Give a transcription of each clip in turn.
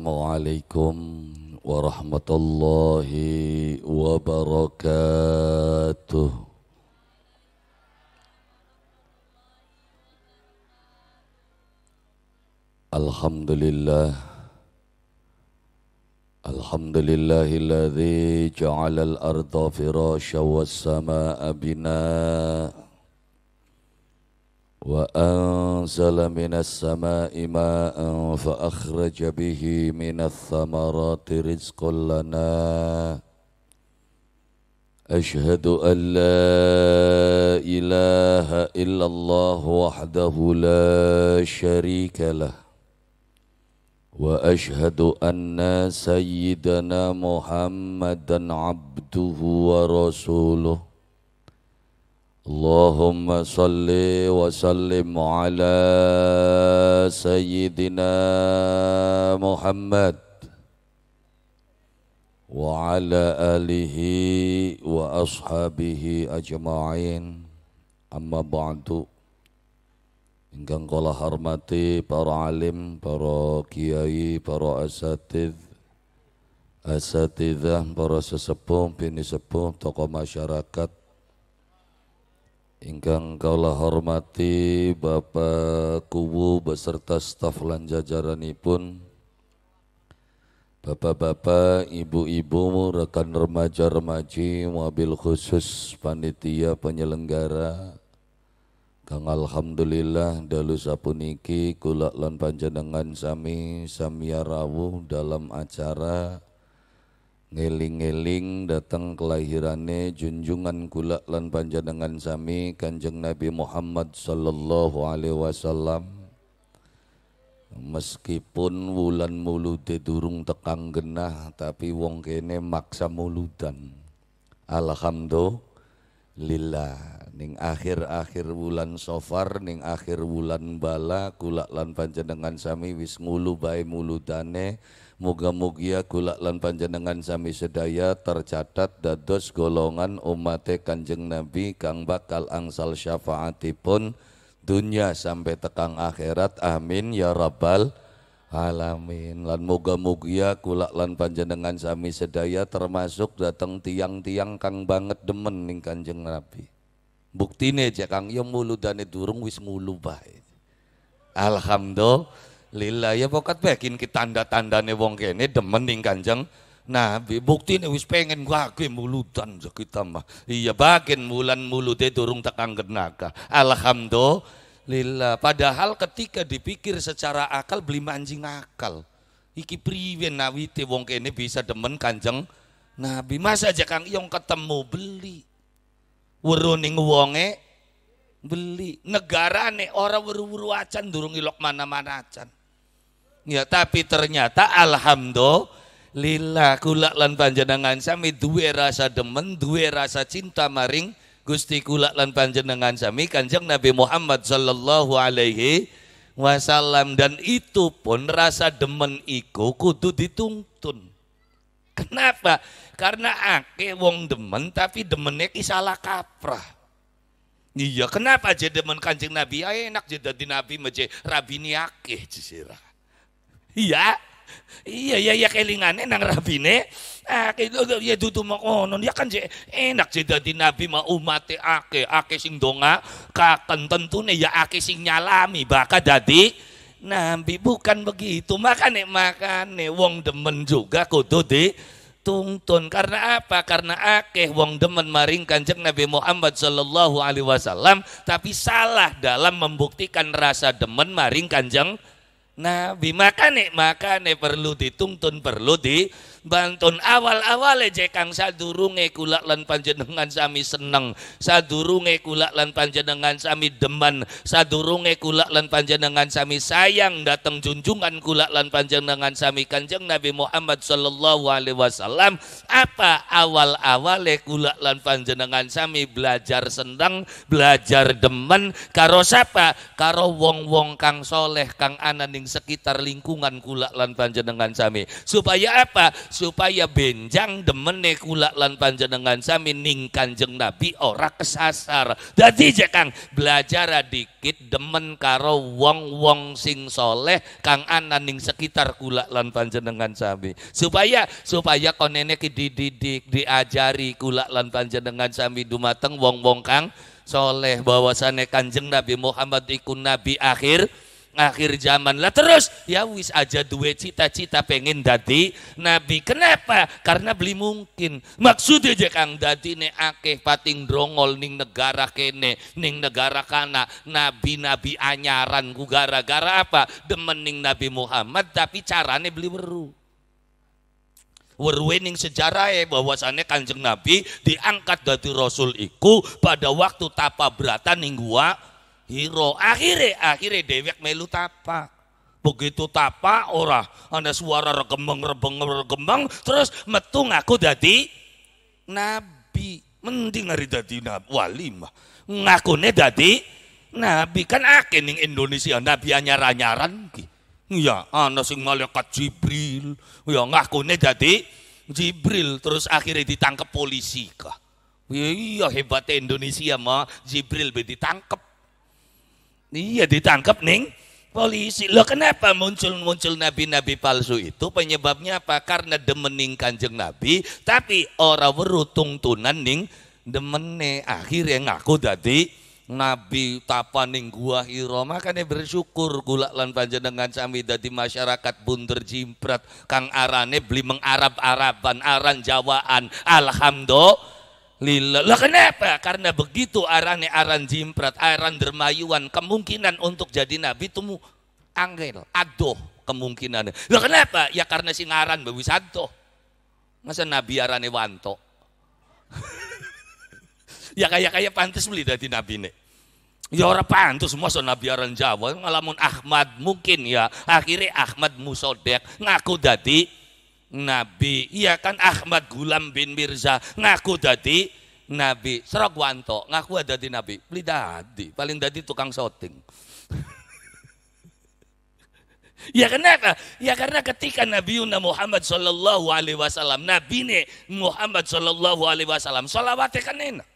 السلام عليكم ورحمة الله وبركاته. الحمد لله. الحمد لله الذي جعل الأرض فراشا والسماء بناءً. وأنزل من السماء ماء فأخرج به من الثمرات رزق لنا. أشهد أن لا إله إلا الله وحده لا شريك له. وأشهد أن سيدنا محمدا عبده ورسوله. اللهم صل وسلم على سيدنا محمد وعلى آله وأصحابه أجمعين أما بعد Ingkang kala hormati para alim, para kiai, para asatid, asatidah, para sesepuh, bini sepuh, tokoh masyarakat, Ingkang kaulah hormati Bapak Kubu beserta staf lan jajaranipun Bapak-bapak, ibu-ibu, rekan remaja-remaji, mobil khusus panitia penyelenggara Kang Alhamdulillah dalu sapuniki kulak lan panjenengan sami samia rawuh dalam acara ngeling-ngeling datang kelahirannya junjungan kula lan panjenengan sami Kanjeng Nabi Muhammad sallallahu alaihi wasallam. Meskipun wulan mulude durung tekang genah tapi wong kene maksa muludan. Alhamdulillah ning akhir-akhir wulan sofar ning akhir wulan bala kula lan panjenengan sami wis ngulu bae muludane Muga-mugia kulak lan panjenengan sami sedaya tercatat dados golongan umat Kanjeng Nabi kang bakal angsal syafaatipun dunia sampai tekang akhirat. Amin ya rabbal alamin. Lan muga-mugia kulak lan panjenengan sami sedaya termasuk datang tiang-tiang kang banget demen ning Kanjeng Nabi. Buktine aja kang yo muludane durung wis mulu bae. Alhamdulillah Lila ya pokat bikin kita tanda-tandane wong kene demen ning Kanjeng Nabi. Bukti wis pengen gue mulutan kita mah. Iya bagian mulan mulute durung tekang genaka. Alhamdulillah. Padahal ketika dipikir secara akal beli mancing akal. Iki priwen nawite wong kene bisa demen kanjeng Nabi. Masa aja Kang Yong ketemu beli. Weruning wonge beli. Negara nih orang weru-weru acan durung ilok mana-mana acan Ya, tapi ternyata alhamdulillah kula lan panjenengan sami duwe rasa demen, duwe rasa cinta maring Gusti kula lan panjenengan sami Kanjeng Nabi Muhammad sallallahu alaihi wasallam dan itu pun rasa demen iku kudu dituntun. Kenapa? Karena ake wong demen tapi demennya ki kaprah. Iya, kenapa aja demen kanjeng Nabi? Ya enak jadi Nabi meje rabini akeh jisirah. Iya. Iya iya iya kelingane nang rabine. Ah ya dudu makono ya kan enak sih dadi nabi mah umate ake ake sing donga kaken tentune ya ake sing nyalami. Bakal dadi nabi bukan begitu. Makane makane wong demen juga kudu di tuntun karena apa? Karena akeh wong demen maring kanjeng Nabi Muhammad sallallahu alaihi wasallam tapi salah dalam membuktikan rasa demen maring kanjeng Nabi makane makane perlu dituntun perlu di bantun. Awal-awal aja kang sadurunge kula lan panjenengan sami seneng. Sadurunge kula lan panjenengan sami demen. Sadurunge kula lan panjenengan sami sayang. Datang junjungan kula lan panjenengan sami kanjeng Nabi Muhammad sallallahu alaihi wasallam. Apa awal-awale kula lan panjenengan sami belajar seneng belajar demen? Karo siapa? Karo wong-wong kang soleh kang ana ning sekitar lingkungan kula lan panjenengan sami. Supaya apa supaya benjang demene kula lan panjenengan sami ning kanjeng nabi ora kesasar. Dadi kang belajar dikit demen karo wong-wong sing soleh kang ana ning sekitar kula lan panjenengan sami. Supaya supaya konene ki dididik diajari kula lan panjenengan sami dumateng wong-wong kang soleh. Bahwasannya kanjeng Nabi Muhammad ikut Nabi akhir akhir zaman. Lah terus? Ya wis aja duwe cita-cita pengen dadi nabi. Kenapa? Karena beli mungkin. Maksudnya aja kang dadi ne akeh pating drongol ning negara kene ning negara kana nabi-nabi anyaran ku gara-gara apa? Demen ning nabi Muhammad tapi carane beli weru. Werwening sejarah ya bahwasannya kanjeng Nabi diangkat dari Rasul iku pada waktu tapa beratan ning gua Hiro akhirnya akhirnya dewek melu tapa begitu tapa ora. Ada suara regembeng regembeng regembeng. Terus metu ngaku dadi nabi. Mending hari dadi nabi wali mah ngakune dadi nabi. Kan akeh ning Indonesia nabi anyar-anyaran ki Iya, ana sing malaikat Jibril. Ya ngakune dadi Jibril. Terus akhirnya ditangkap polisi kah. Ya, iya hebatnya Indonesia mah Jibril be ditangkap. Iya ditangkap ning polisi. Loh kenapa muncul-muncul nabi-nabi palsu itu? Penyebabnya apa? Karena demening kanjeng nabi, tapi orang weru tungtunan ning demene akhirnya ngaku dadi Nabi tapaning gua hiro makanya bersyukur gula lan panjenengan sami dadi masyarakat bunder jimprat kang arane beli mengarab-araban aran jawaan alhamdulillah lah kenapa? Karena begitu arane aran jimprat aran dermayuan kemungkinan untuk jadi nabi temu angel aduh kemungkinan lah kenapa? Ya karena singaran bawi santo masa nabi arane wanto? Ya kayak kayak pantas beli dari nabi nih Ya ora pantas semua so Nabi aran Jawa? Ngalamun Ahmad mungkin ya. Akhirnya Ahmad Musodek ngaku dadi Nabi iya kan Ahmad Gulam bin Mirza ngaku dadi Nabi Wanto ngaku dadi Nabi beli dadi paling dadi tukang shooting Ya kenapa? Ya karena ketika Nabi Muhammad Sallallahu Alaihi Wasallam, Nabi Muhammad Sallallahu Alaihi Wasallam, salawatnya kan enak.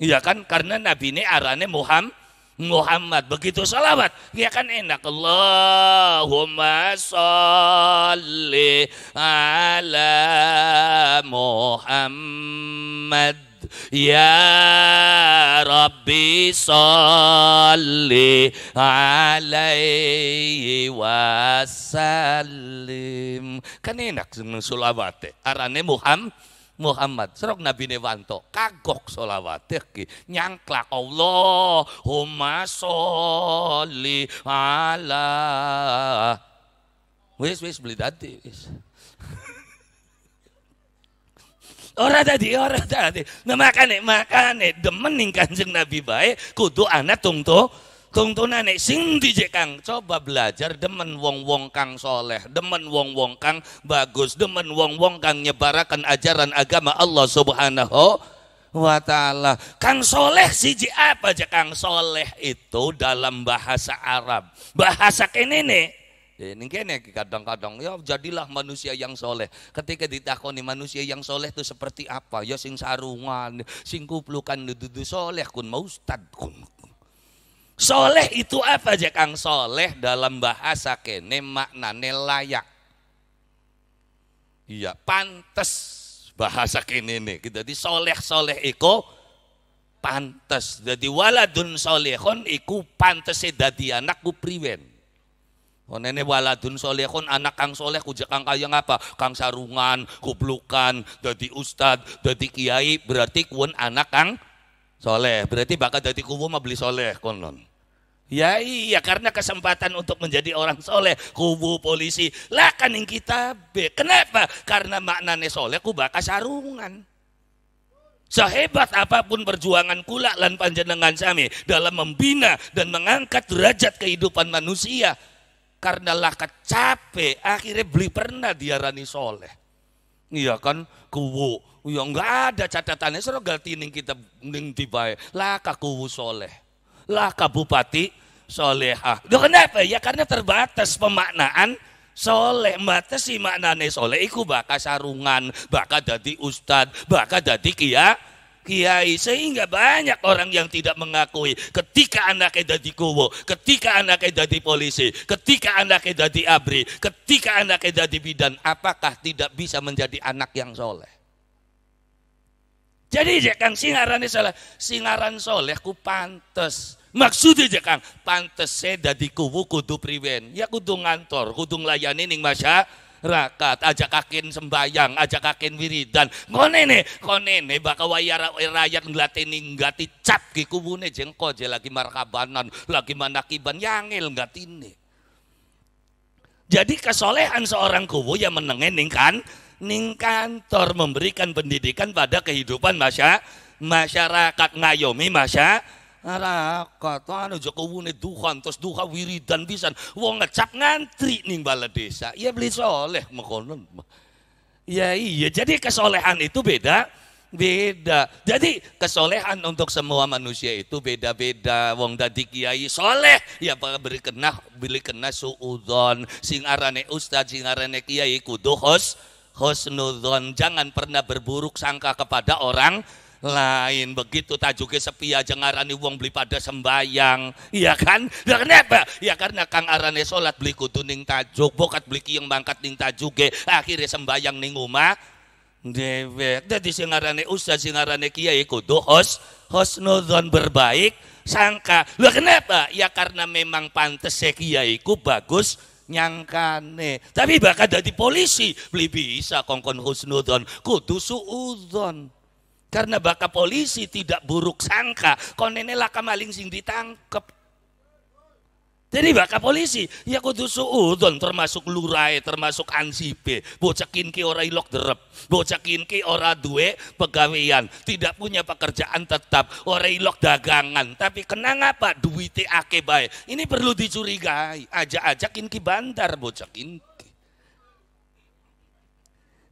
Iya kan? Karena Nabi ini arane Muhammad Muhammad begitu salawat ya kan enak. Allahumma salli ala Muhammad. Ya Rabbi salli alaihi wasallim. Kan enak sulawate arane Muhammad Muhammad. Serok Nabi Newanto. Kagok solawat ki. Nyangklak Allahumma sholli ala. Wis wis beli tadi wis. Ora tadi, ora tadi. Nah makane, makane demen kanjeng Nabi baik, kudu anak tungtu tuntunane sing dijek kang coba belajar demen wong-wong kang soleh demen wong-wong kang bagus demen wong-wong kang nyebarakan ajaran agama Allah subhanahu wa ta'ala. Kang soleh siji apa aja kang? Soleh itu dalam bahasa Arab. Bahasa kenene ini kene kadang-kadang. Ya jadilah manusia yang soleh. Ketika ditakoni manusia yang soleh itu seperti apa? Ya sing sarungan, sing kuplukan dudu soleh. Kun mau ustad kun Soleh itu apa aja Kang? Soleh dalam bahasa kene maknane layak. Iya, pantes bahasa kene nih. Jadi soleh-soleh iku pantes. Jadi waladun solehon iku pantes dadi anak ku priwen. Onene waladun solehon anak kang soleh kujak kang kaya ngapa? Kang sarungan, kublukan, dadi ustad, dadi kiai, berarti kuwen anak kang soleh. Berarti bakal dadi kubu mah beli soleh konon. Ya iya karena kesempatan untuk menjadi orang soleh kubu polisi lah kan yang kita be. Kenapa? Karena maknanya soleh ku bakal sarungan. Sehebat apa pun perjuangan kula lan panjenengan sami dalam membina dan mengangkat derajat kehidupan manusia. Karena lah capek akhirnya beli pernah diarani soleh. Iya kan kubu. Ya enggak ada catatannya suruh ganti ning kita ning dibae. Lah kubu soleh. Lah bupati solehah. Loh kenapa? Ya karena terbatas pemaknaan. Soleh si maknane soleh iku bakal sarungan bakal jadi ustad bakal jadi kia kiai. Sehingga banyak orang yang tidak mengakui ketika anaknya jadi kuwo ketika anaknya jadi polisi ketika anaknya jadi abri ketika anaknya jadi bidan apakah tidak bisa menjadi anak yang soleh? Jadi jangan singaran salah singaran soleh ku pantes Maksudnya aja Kang, pantes saya dadi kuwu kudu priwen. Ya kudu ngantor, kudu nglayani ning masyarakat, ajak kakin sembayang, ajak kakin wiridan. Konene, konene bakal wayara rakyat nglateni nggati cap ki kuwune jengko je lagi markabanan, lagi manakiban yangil ngatine. Jadi kesolehan seorang kuwu yang menengin ning kan ning kantor memberikan pendidikan pada kehidupan masya, masyarakat ngayomi masyarakat Narakat, anu Jokowi duhan, terus duha wiridan pisan. Wong ngecap ngantri ning bala desa. Ya beli soleh makonon. Ya iya, jadi kesolehan itu beda beda. Jadi kesolehan untuk semua manusia itu beda-beda. Wong dadi kiai soleh ya beri kena beli kena suudon. Sing arane ustad, sing arane kiai kudu hos hosnudon. Jangan pernah berburuk sangka kepada orang lain begitu tajuke sepi aja ngarani wong beli pada sembayang iya kan? Ya kenapa? Ya karena kang arane sholat beli kutuning tajuk bokat beli yang bangkat ning tajuke akhirnya sembayang ning rumah dewek jadi singarane ustaz singarane kiai kudu hos hosnudon berbaik sangka. Lah kenapa? Ya karena memang pantes kiai ku bagus nyangkane. Tapi bakal jadi polisi. Beli bisa kongkon husnudon kudu suudon karena baka polisi tidak buruk sangka, konene laka maling sing ditangkep. Jadi baka polisi, ya kudu suudon termasuk lurai, termasuk ansipe. Bocakin ki ora ilok derep, bocakin ki ora duwe pegawaian, tidak punya pekerjaan tetap, ora ilok dagangan. Tapi kenang apa? Duwite ake. Ini perlu dicurigai. Ajak-ajakin ki bandar bocakin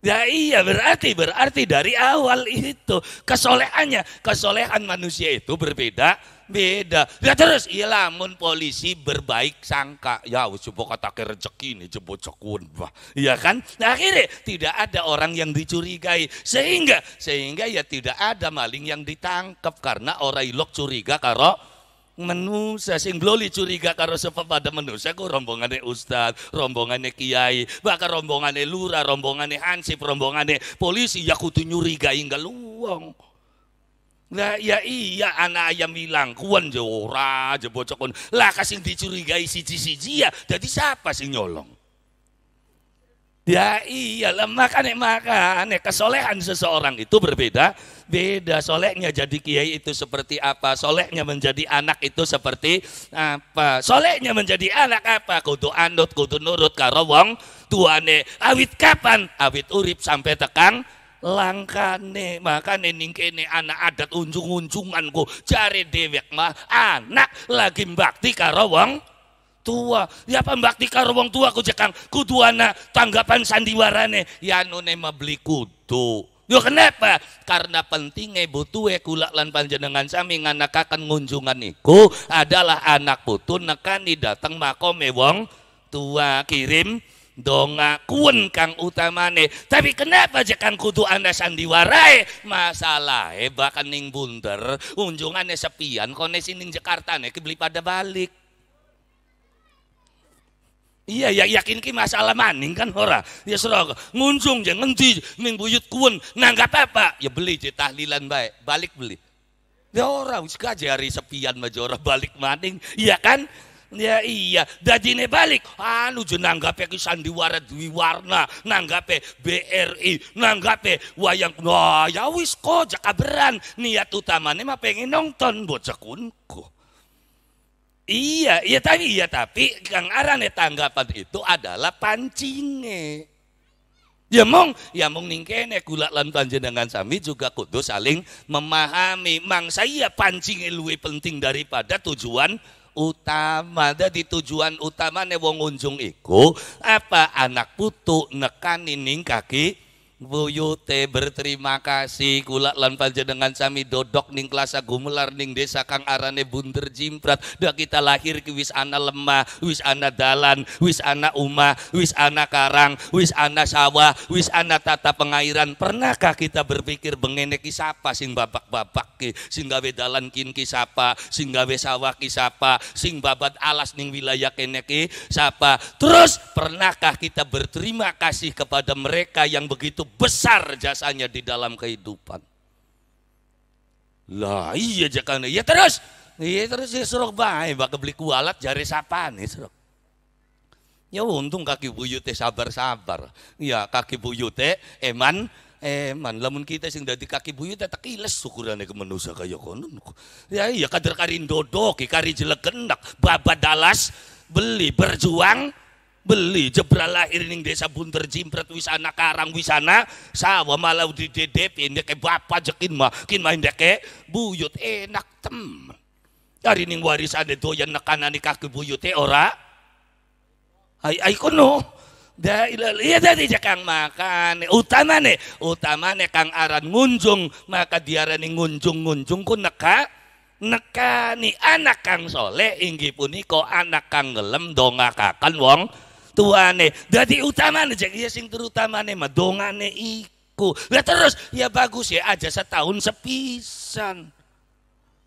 Ya iya berarti berarti dari awal itu kesolehannya kesolehan manusia itu berbeda beda. Ya terus iya lamun polisi berbaik sangka ya coba kata rezeki ini jebot cekun. Iya kan? Nah, akhirnya tidak ada orang yang dicurigai sehingga sehingga ya tidak ada maling yang ditangkap karena orang ilok curiga karo manusia sing gloli curiga karo pada manusia ku rombongannya ustad rombongannya kiai bahkan rombongannya lurah rombongannya hansip rombongannya polisi ya kutu nyurigai enggak luang Lah ya iya anak ayam bilang kuan jora aja bocokon lah kasih dicurigai siji-siji ya jadi siapa sih nyolong? Ya iyalah makanya makanya kesolehan seseorang itu berbeda beda solehnya jadi kiai itu seperti apa? Solehnya menjadi anak itu seperti apa? Solehnya menjadi anak apa? Kudu anut kudu nurut karo wong tuane. Awit kapan? Awit urip sampai tekan langkane. Makane ningkene anak adat unjung-unjungan ku cari dewek mah anak lagi bakti karo wong tua. Ya pembakti karo wong tua ku cekang kudu ana tanggapan sandiwarane. Ya nune beli kudu Yo kenapa? Karena pentingnya butuh kulak lan panjenengan sami nganakakan ngunjungan iku adalah anak putu nekani datang makome wong tua kirim donga kuen kang utamane. Tapi kenapa jekan kudu anda sandiwarai masalah bahkan ning bunter unjungannya sepian kone sining Jakarta nih beli pada balik Iya ya yakin ki masalah maning kan ora. Ya serok ngunjung je ngendi ning buyut kuwen nanggap apa? Ya beli je tahlilan baik, balik beli. Ya ora wis hari sepian aja ora balik maning. Iya kan? Ya iya, dadine balik. Anu je nanggape ki sandiwara duwi warna, nanggape BRI, nanggape wayang. Wah, ya wis kok jakaberan. Niat utamane mah pengen nonton bocah kunku. Iya, iya tapi iya tapi kang arane tanggapan itu adalah pancingnya. Ya mong, ya mong ningkene kula lan panjenengan sami juga kudu saling memahami. Mang saya pancingnya luwe penting daripada tujuan utama. Jadi tujuan utama ne wong unjung iku apa anak putu nekani ning kaki Buyute berterima kasih kula lan panjenengan sami dodok ning klasa gumelar ning desa kang arane bunder jimprat. Dah kita lahir ke wis ana lemah wis ana dalan wis ana umah wis ana karang wis ana sawah wis ana tata pengairan. Pernahkah kita berpikir bengene ki sapa sing babak-babak ki? Sing gawe dalan kin ki sapa sing gawe sawah ki sapa sing babat alas ning wilayah kene ki sapa? Terus pernahkah kita berterima kasih kepada mereka yang begitu besar jasanya di dalam kehidupan. Lah iya jangan ya terus. Iya terus ya suruh baik bak beli kualat jari sapa nih suruh. Ya untung kaki buyute sabar-sabar. Ya kaki buyute eman eman lamun kita sing dadi kaki buyute tak iles syukurane ke manusia kaya kono. Ya iya kader karin dodok, kari jelek gendak, babadalas beli berjuang beli jebral lahir ning desa Bunter Jimpret wisana Karang wisana sawah malah di dedep ke bapak jekin mah kin main deke buyut enak tem. Dari ning warisan doyan nekanani kaki buyut e ora? Ay ay kono. Iya tadi kang makan. Utama nih utama nih kang aran ngunjung maka diarani ngunjung ngunjung ku neka nekani anak kang soleh inggi puniko anak kang gelem dongakakan wong tuane. Dadi utamane jek. Ya sing terutamane mah dongane iku. Lah terus ya bagus ya aja setahun sepisan.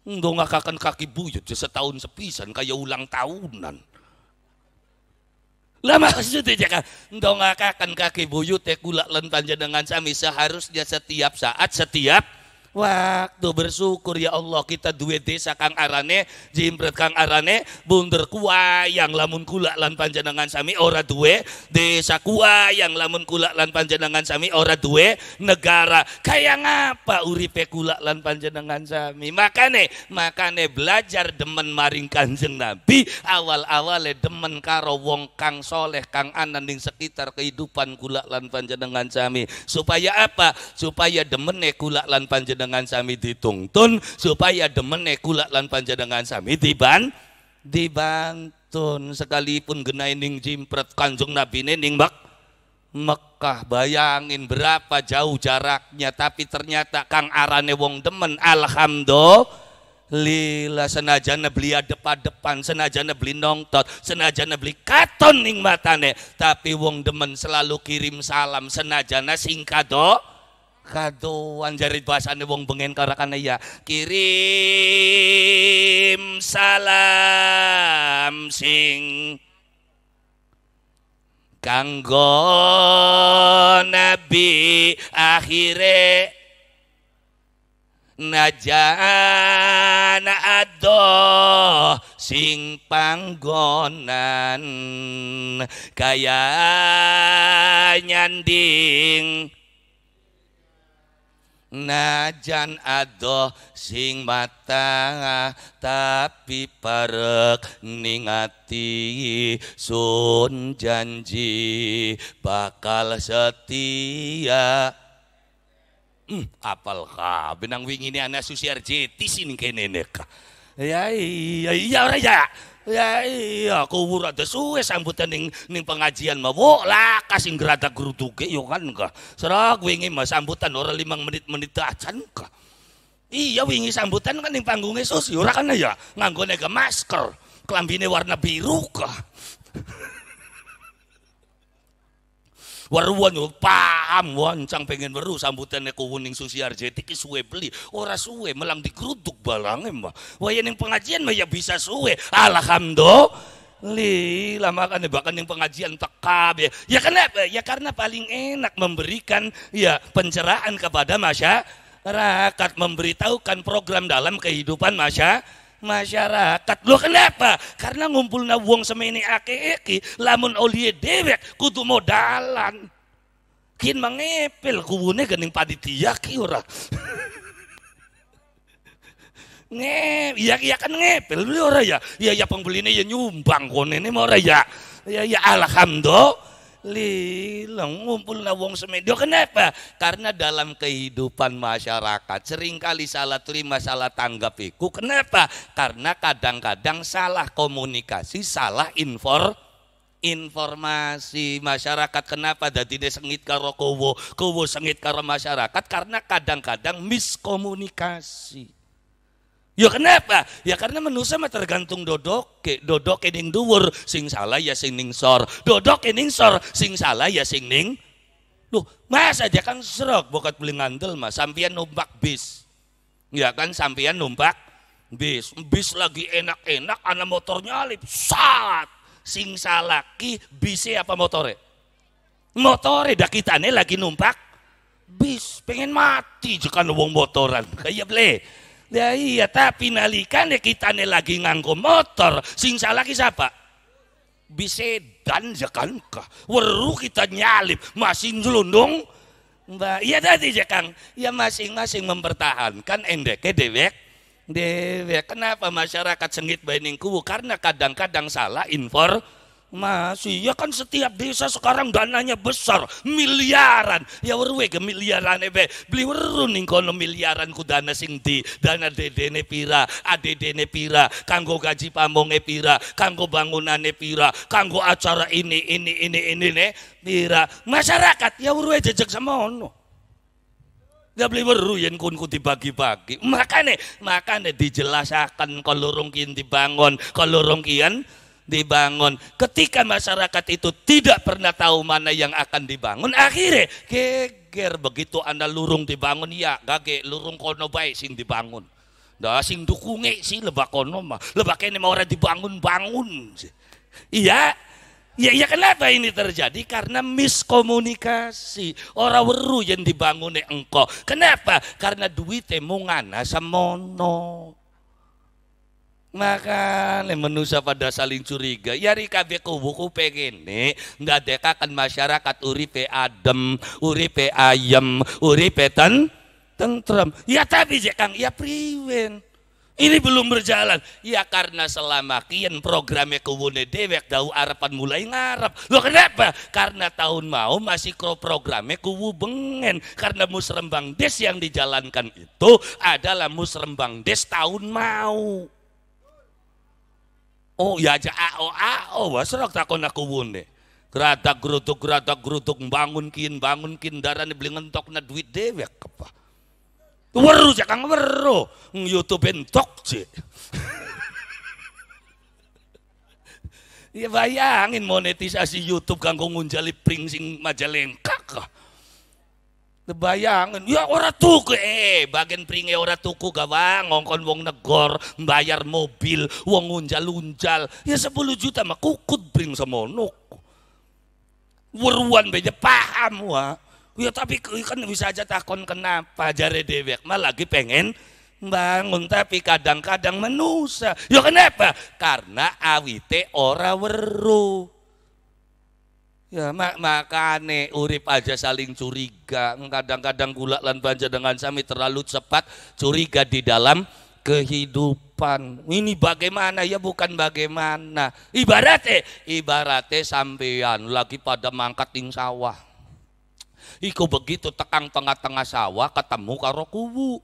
Ndongakaken kaki buyut ya setahun sepisan kayak ulang tahunan. Lah maksudnya kan ndongakaken kaki buyut ya kula len panjenengan sami. Seharusnya setiap saat setiap waktu bersyukur ya Allah kita dua desa kang arane jimbret kang arane bunder kuayang lamun kula lan panjenengan sami ora duwe. Desa kuayang lamun kula lan panjenengan sami ora duwe. Negara kaya ngapa uripe kula lan panjenengan sami? Makane makane belajar demen maring kanjeng Nabi. Awal-awale demen karo wong kang soleh kang anan ning sekitar kehidupan kula lan panjenengan sami. Supaya apa? Supaya demene kula lan panjenengan panjenengan sami dituntun supaya demene kula lan panjenengan sami diban dibantun. Sekalipun genai ning jimpret kanjeng nabi ning mak Mekah bayangin berapa jauh jaraknya tapi ternyata kang arane wong demen. Alhamdulillah Lila senajana beli depan depan senajana beli nongtot senajana beli katon ning matane. Tapi wong demen selalu kirim salam senajana singkado kadoan jari bahasane wong bengen karakana ya kirim salam sing kanggo nabi akhire najana ado sing panggonan kaya nyanding najan adoh sing mata tapi parek ningati sun janji bakal setia. Hmm, apal ka benang wingi ini anak susiar jeti sini kene neka ya iya iya ora ya Ya iya, aku rada suwe sambutan ning ning pengajian. Wo lah kasih gerada geruduke yo kan ka. Serak wingi mah sambutan ora limang menit-menit acan ka. Iya wingi sambutan kan ning panggung Yesus ora kan ya nganggone ke masker, kelambine warna biru ka. Waruan yo paham. Wancang pengen weru sambutane ku wuning Susiarjo iki suwe beli. Ora suwe melang digeruduk balange mah waya ning pengajian mah ya bisa suwe. Alhamdulillah lila makanya bahkan yang pengajian tekab ya. Ya kenapa ya karena paling enak memberikan ya pencerahan kepada masyarakat memberitahukan program dalam kehidupan masyarakat masyarakat. Lo kenapa? Karena ngumpulna wong semene akeh-akeh lamun olie dewek kudu modalan. Kin mangepel kuwune gening panitia ki ora. Nge, iya iya kan ngepel ora ya. Iya ya pembelinya ya nyumbang kone ini ora ya. Ya ya alhamdulillah lilang ngumpul na wong semedio kenapa? Karena dalam kehidupan masyarakat sering kali salah terima salah tanggap itu kenapa? Karena kadang-kadang salah komunikasi salah infor informasi. Masyarakat kenapa dadi sengit karo kowo? Kowo sengit karo masyarakat karena kadang-kadang miskomunikasi Ya kenapa? Ya karena manusia mah tergantung dodok, dodok ning dhuwur, sing salah ya sing ning sor. Dodok ning sor, sing salah ya sing ning Loh, mas aja kan serok bokat beli ngandel mas, sampian numpak bis. Ya kan sampian numpak bis. Bis lagi enak-enak, anak motornya alip, saat sing salaki bisnya apa motore? Motore kitane lagi numpak bis, pengen mati jika wong motoran. Kayak beli. Ya iya, tapi nalikan ya kita nih lagi nganggo motor, sing salah ki siapa? Bisedan ya kan kah? Weru kita nyalip, masih jelundung. Mbak, iya tadi ya Kang, ya masing-masing mempertahankan endeke dewek. Dewek, kenapa masyarakat sengit baining kubu? Karena kadang-kadang salah infor masih, ya kan setiap desa sekarang dananya besar, miliaran. Ya weruwe ke miliaran ebe. Beli weru ning kono miliaran ku dana sing di, dana dedene pira, adedene pira, kanggo gaji pamonge pira, kanggo bangunane pira, kanggo acara ini ini ini ini ne pira. Masyarakat ya weruwe jejak sama ono. Gak beli weru kun ku dibagi-bagi. Makanya, makanya dijelasakan kalau rongkian dibangun, kalau rongkian dibangun. Ketika masyarakat itu tidak pernah tahu mana yang akan dibangun, akhirnya geger begitu anda lurung dibangun ya, gage lurung kono baik sing dibangun. Dah sing dukunge sih lebak kono mah, lebak ini mau orang dibangun bangun. Iya, Ya, ya kenapa ini terjadi? Karena miskomunikasi. Orang weru yang dibangun engkau. Kenapa? Karena duit emungana semono maka manusia pada saling curiga. Yari kabeh kubu pengen nih nggak dekakan masyarakat. Uripe adem uripe ayam uripe ten tentrem. Ya tapi kang ya priwen. Ini belum berjalan. Ya karena selama kian programnya kubune dewek tahu harapan mulai ngarap lo kenapa? Karena tahun mau masih kro programnya kubu bengen. Karena musrembang des yang dijalankan itu adalah musrembang des tahun mau Oh ya aja ao ao wasrok takon aku wune. Geratak gerutuk geratak gerutuk bangun kin bangun kin darane beli ngentok na duit dewek apa. Weru kang weru YouTube entok sih. Ya bayangin monetisasi YouTube kanggo ngunjali pring sing majalengka kah. Kebayangan, ya ora tuku. Eh bagian pringe ora tuku gawang ngongkon wong negor bayar mobil wong unjal-unjal ya 10 juta mah kukut pring semono weruan beja paham wah ya tapi kan bisa aja takon kenapa jare dewek. Mah lagi pengen bangun tapi kadang-kadang menusa. Ya kenapa? Karena awite ora weru Ya mak makane urip aja saling curiga. Kadang-kadang gula lan banja dengan sami terlalu cepat curiga di dalam kehidupan. Ini bagaimana ya bukan bagaimana. Ibaratnya ibaratnya sampean lagi pada mangkat ing sawah. Iku begitu tekang tengah-tengah sawah ketemu karo kubu.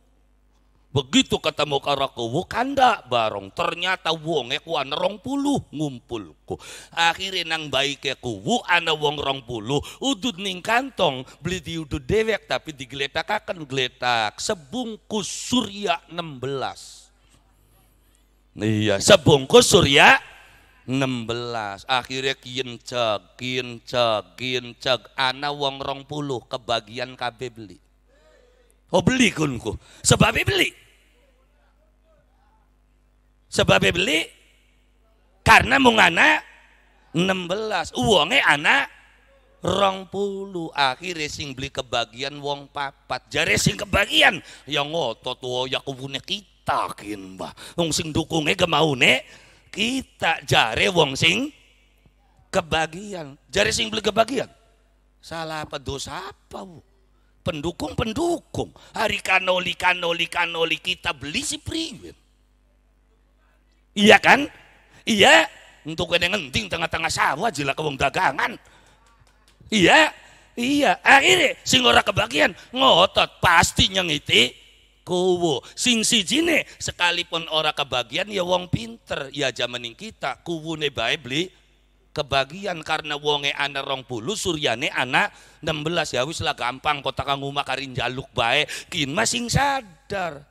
Begitu ketemu karo kuwu kanda barong. Ternyata wonge ku ana rong puluh ngumpulku. Akhirnya nang baike kuwu ana wong rong puluh. Udut ning kantong beli diudut dewek tapi digeletakaken geletak. Sebungkus surya 16. Iya, sebungkus surya 16 akhirnya ceg kian ceg ana wong rong puluh kebagian KB beli Oh beli kunku. Sebab beli. Sebab beli karena mengana 16 uangnya anak rong puluh. Akhirnya sing beli kebagian wong papat. Jare sing kebagian yang ngotot ya kubune kita kin mbah. Wong sing dukungnya gemaune kita. Jare wong sing kebagian. Jare sing beli kebagian. Salah apa dosa apa bu pendukung-pendukung. Hari kanoli, kanoli, kanoli kita beli si priwin. Iya kan? Iya. Untuk kena ngenting tengah-tengah sawah jila ke dagangan. Iya. Iya. Akhirnya sing ora kebagian ngotot pasti nyengiti kuwu. Sing jine sekalipun ora kebagian ya wong pinter. Ya zaman kita kuwu bae beli kebagian karena wonge ana rong puluh suryane anak 16 ya wis lah gampang kota kanggo makarin jaluk bae. Kin masing sadar.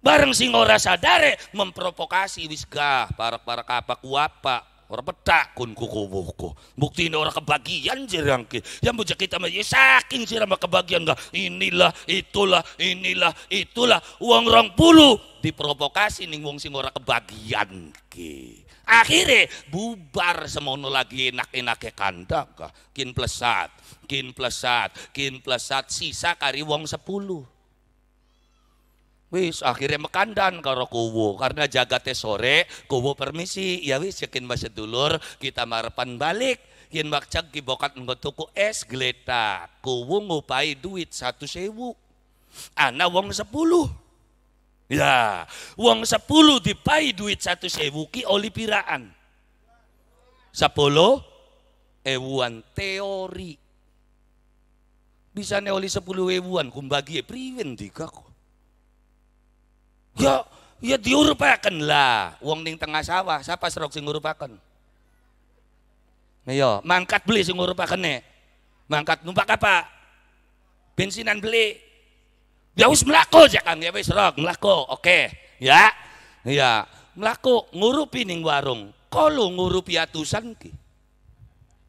Bareng sing ora sadare memprovokasi. Wis gah para-para kapak kuapa ora petak kun kuku buku bukti ini orang kebagian jirangke yang bujak kita mah ya saking sirama kebagian gak. Inilah itulah inilah itulah. Uang rong puluh diprovokasi nih wong sing ora kebagian ke akhirnya bubar semono lagi enak-enaknya kandak kin plesat kin plesat kin plesat sisa kari wong sepuluh. Wis akhirnya mekandan karo kuwu karena jagate sore kuwu permisi. Ya wis yakin mas dulur kita marepan balik. Kin bakcak kibokat tuku es geletak kuwu ngupai duit satu sewu. Ana wong sepuluh Ya, uang sepuluh dipai duit satu sewu ki oli piraan. Sepuluh ewuan teori. Bisa ne oli sepuluh ewuan kumbagi priwen tiga kok. Ya, ya diurupakan lah. Uang ning tengah sawah, siapa serok sing ngurupakan? Ayo, mangkat beli sing ngurupakan nih. Mangkat numpak apa? Bensinan beli. Ya wis mlaku ya Kang, ya wis rok mlaku. Oke, ya. Ya, mlaku ngurupi ning warung. Kalau ngurupi atusan ki.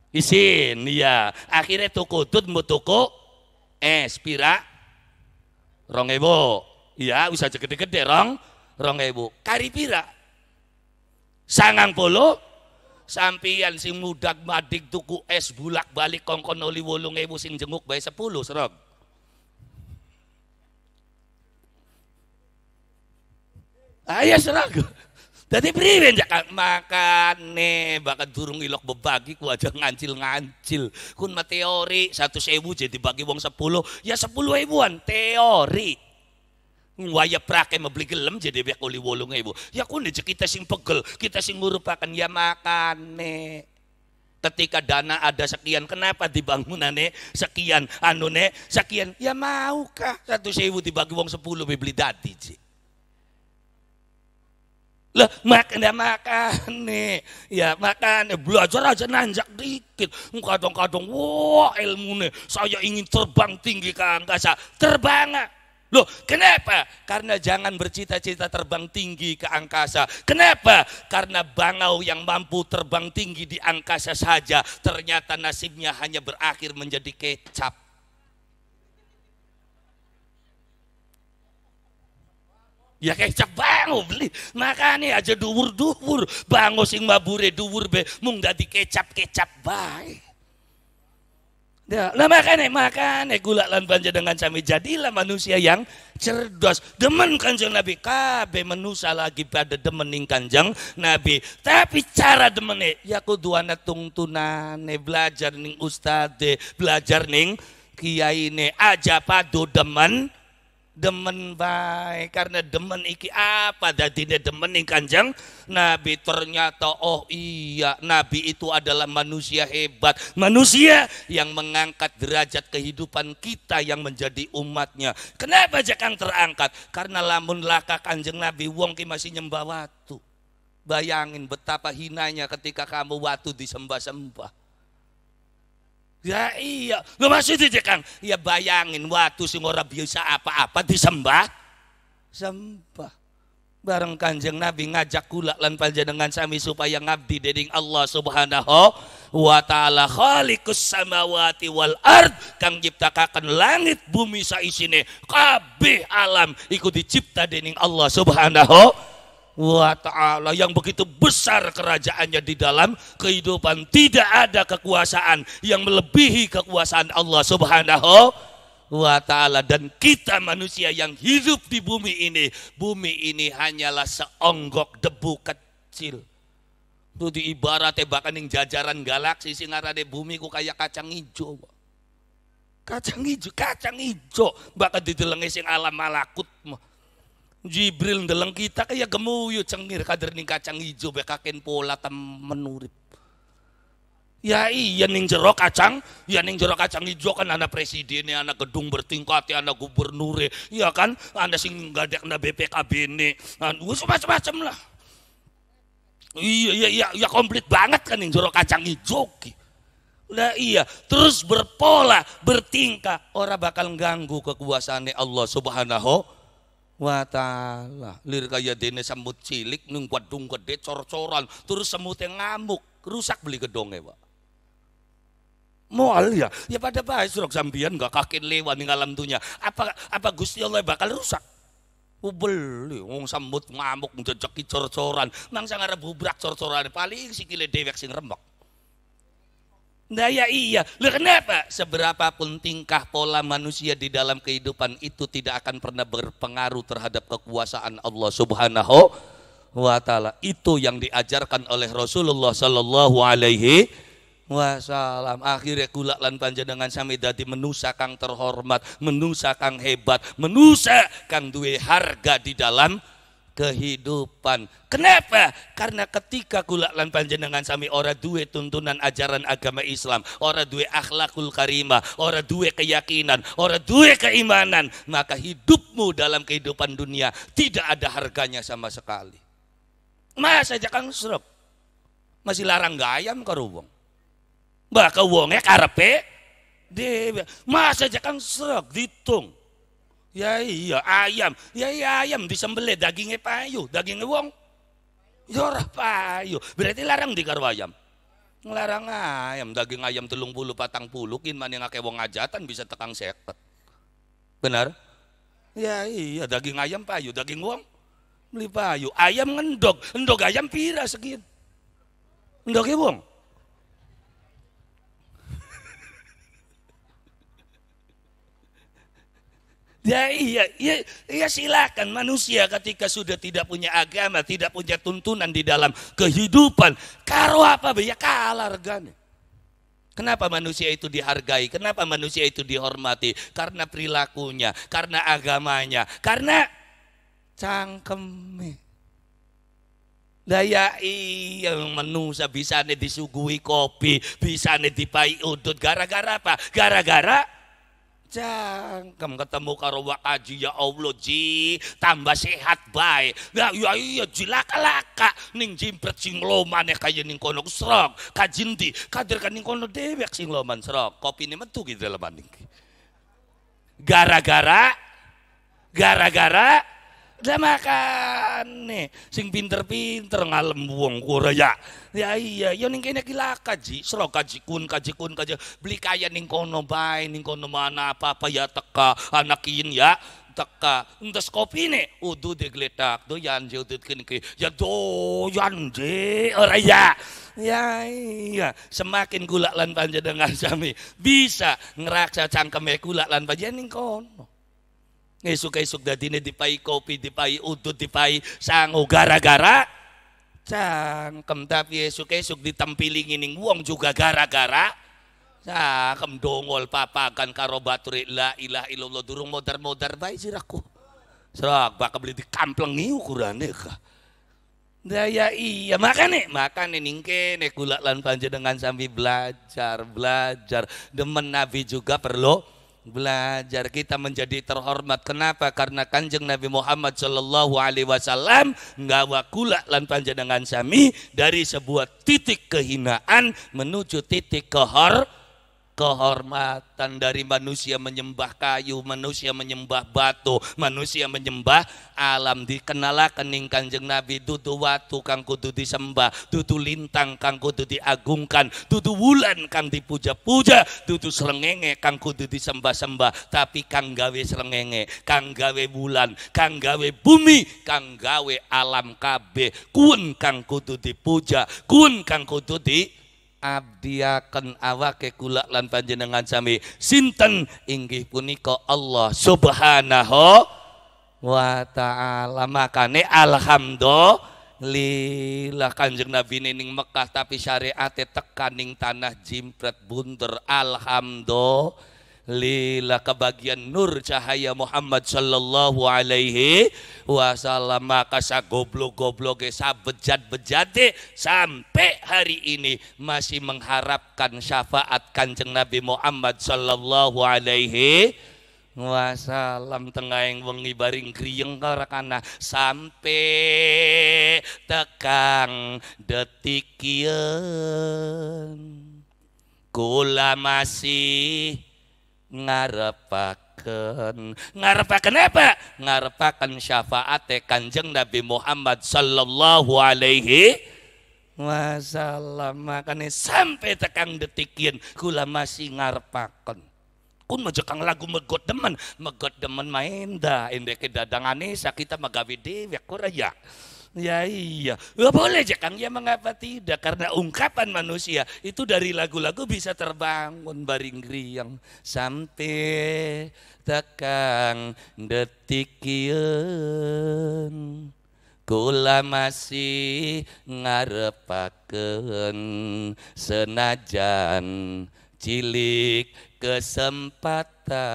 Isin, ya. Akhirnya tuku tut mau tuku es pira rong ewu. Ya, bisa gede-gede rong rong ewu. Kari pira? Sangang puluh sampian sing mudak madik tuku es bulak balik kongkon oli wolung ewu sing jenguk bae sepuluh serok. Ayah seragu. Jadi priwen jak makane bakal durung ilok bebagi ku aja ngancil-ngancil. Kun ma teori satu sewu jadi bagi wong sepuluh ya sepuluh ribuan teori. Waya prake membeli gelem jadi biak uli wolung ibu. Ya kun kita sing pegel, kita sing ngurupakan ya makane. Ketika dana ada sekian, kenapa dibangunane sekian, anu ne sekian? Ya maukah satu sewu dibagi wong sepuluh beli dadi sih lah makan ya makan nih ya makan belajar aja nanjak dikit kadang-kadang wah ilmu nih saya ingin terbang tinggi ke angkasa terbang Loh, kenapa? Karena jangan bercita-cita terbang tinggi ke angkasa. Kenapa? Karena bangau yang mampu terbang tinggi di angkasa saja ternyata nasibnya hanya berakhir menjadi kecap. Ya kecap bango beli. Makanya aja duwur-duwur. Bango sing mabure duwur be mung dadi kecap-kecap bae. Ya, lah makanya makanya gula lan banja dengan sami jadilah manusia yang cerdas. Demen kanjeng Nabi kabe menusa lagi pada demening kanjeng Nabi. Tapi cara demene ya kudu ana tungtunane belajar ning ustade, belajar ning kiai ne aja padu demen demen baik karena demen iki apa? Dadine demen ing kanjeng Nabi. Ternyata oh iya Nabi itu adalah manusia hebat. Manusia yang mengangkat derajat kehidupan kita yang menjadi umatnya. Kenapa jangan terangkat? Karena lamun laka kanjeng Nabi wong ki masih nyembah watu. Bayangin betapa hinanya ketika kamu watu disembah-sembah Ya iya, lu maksudnya Kang? Ya bayangin waktu sing ora biasa apa-apa disembah. Sembah. Bareng kanjeng Nabi ngajak kula lan panjenengan sami supaya ngabdi dening Allah subhanahu wa ta'ala khalikus samawati wal ard kang ciptakaken langit bumi saisine kabeh alam iku dicipta dening Allah subhanahu wa ta'ala yang begitu besar kerajaannya di dalam kehidupan. Tidak ada kekuasaan yang melebihi kekuasaan Allah subhanahu wa ta'ala. Dan kita manusia yang hidup di bumi ini bumi ini hanyalah seonggok debu kecil. Itu diibaratnya bahkan yang jajaran galaksi sing ngarane bumi ku kayak kacang hijau. Kacang hijau kacang hijau. Bahkan didelengi sing alam malakut. mah Jibril ndeleng kita kayak gemuyu cengir kader ning kacang hijau bekaken pola tem menurip. Ya iya ning jero kacang, ya ning jero kacang hijau kan anak presidennya, anak gedung bertingkat, anak gubernur, ya kan, anda sing gadek na BPKB ini, anu macam-macam lah. Iya, iya, iya, ya komplit banget kan yang jorok kacang hijau. Lah iya, terus berpola, bertingkah, orang bakal ganggu kekuasaan Allah Subhanahu wa taala. Lir kaya dene semut cilik ning wadung gede cor-coran, terus semutnya ngamuk, rusak beli gedongnya, Pak. Moal ya, ya pada baik surok sambian gak kakin lewat ning alam dunia. Apa apa Gusti Allah bakal rusak? beli wong sambut ngamuk njejeki cor-coran mangsa ngarep bubrak cor-coran paling sikile dewek sing rembek Nah ya iya, kenapa? Seberapapun tingkah pola manusia di dalam kehidupan itu tidak akan pernah berpengaruh terhadap kekuasaan Allah Subhanahu wa taala. Itu yang diajarkan oleh Rasulullah sallallahu alaihi wasallam akhirnya kula lan panjenengan sami dadi menusa kang terhormat menusa kang hebat menusa kang duwe harga di dalam kehidupan. Kenapa? Karena ketika kula lan panjenengan sami ora duwe tuntunan ajaran agama Islam ora duwe akhlakul karimah ora duwe keyakinan ora duwe keimanan maka hidupmu dalam kehidupan dunia tidak ada harganya sama sekali. Masa aja kang serap masih larang gayam karo wong. Mbak wonge karepe? Dhewe. Mas aja kan serak ditung. Ya iya ayam, ya iya ayam disembelih dagingnya payu, dagingnya wong. Ya payu. Berarti larang di karo ayam. Ngelarang ayam, daging ayam telung puluh patang puluh, kin mana ngake wong ajatan bisa tekang seket. Benar? Ya iya, daging ayam payu, daging wong beli payu. Ayam ngendog, endog ayam pira segini. Endognya wong. Ya iya, iya, iya silakan manusia ketika sudah tidak punya agama, tidak punya tuntunan di dalam kehidupan. Karo apa ya kalah regane. Kenapa manusia itu dihargai? Kenapa manusia itu dihormati? Karena perilakunya, karena agamanya, karena cangkeme. Daya iya manusia bisa disuguhi kopi, bisa nih dipai udut. Gara-gara apa? Gara-gara Cangkem ketemu karo wak aji ya Allah ji. Tambah sehat baik. Ya ya iya ji. Laka-laka. Ning jimpret sing loman kaya ning kono serok. Kajindi kader kan ning kono dewek sing loman kopi ini metu gitu dalam Gara-gara gara-gara lah makan nih, sing pinter-pinter ngalem wong kura ya. Ya iya, ya ning kene ki kaji, sro kaji kun kaji kun kaji. Beli kaya ning kono bae, ning kono mana apa-apa ya teka. Anakin ya teka. Entas kopi nih udu digletak doyan je udut kini ki ya doyan je ora ya. Ya iya. Semakin gula lan panjenengan sami bisa ngeraksa cangkeme gula lan panjenengan ning kono. Esuk-esuk dadine dipai kopi, dipai udut, dipai sangu gara-gara cangkem tapi esuk-esuk ditampiling ning wong juga gara-gara cangkem dongol papakan karo batur la ilah illallah durung modar-modar bae siraku. Serak bakal beli dikamplengi ukurane kah. Daya iya makane makane ningke kula lan panjenengan sambil belajar belajar demen nabi juga perlu belajar kita menjadi terhormat. Kenapa? Karena kanjeng Nabi Muhammad Shallallahu Alaihi Wasallam nggawa kula lan panjenengan sami dari sebuah titik kehinaan menuju titik kehor kehormatan dari manusia menyembah kayu, manusia menyembah batu, manusia menyembah alam. Dikenalakan ning Kanjeng Nabi dudu watu kang kudu disembah, dudu lintang kang kudu diagungkan, dudu wulan kang dipuja-puja, dudu srengenge kang kudu disembah-sembah, tapi kang gawe srengenge, kang gawe bulan, kang gawe bumi, kang gawe alam kabeh, kun kang kudu dipuja, kun kang kudu di abdiaken awake kula lan panjenengan sami. Sinten? Inggih punika Allah Subhanahu wa taala. Makane alhamdulillah kanjeng Nabi ning Mekah tapi syariate tekaning tanah jimpret bunder. Alhamdulillah lila kebagian nur cahaya Muhammad sallallahu alaihi wasallam. Maka sa goblok-goblok sa bejat-bejate sampai hari ini masih mengharapkan syafaat kanjeng Nabi Muhammad sallallahu alaihi wasalam tengahing wengi baring griyeng karakana sampai tekang detik kula masih ngarepaken. Ngarepaken apa? Ngarepaken syafaat kanjeng Nabi Muhammad sallallahu alaihi wasallam. Makanya sampai tekang detikin kula masih ngarepaken. Kun majekang lagu megot demen megot demen main dah indeke dadangane kita magawe dewek kuraya Ya iya, ya boleh Kang ya mengapa tidak? Karena ungkapan manusia itu dari lagu-lagu bisa terbangun baring yang sampai tekang detikian. Kula masih ngarepaken senajan cilik kesempatane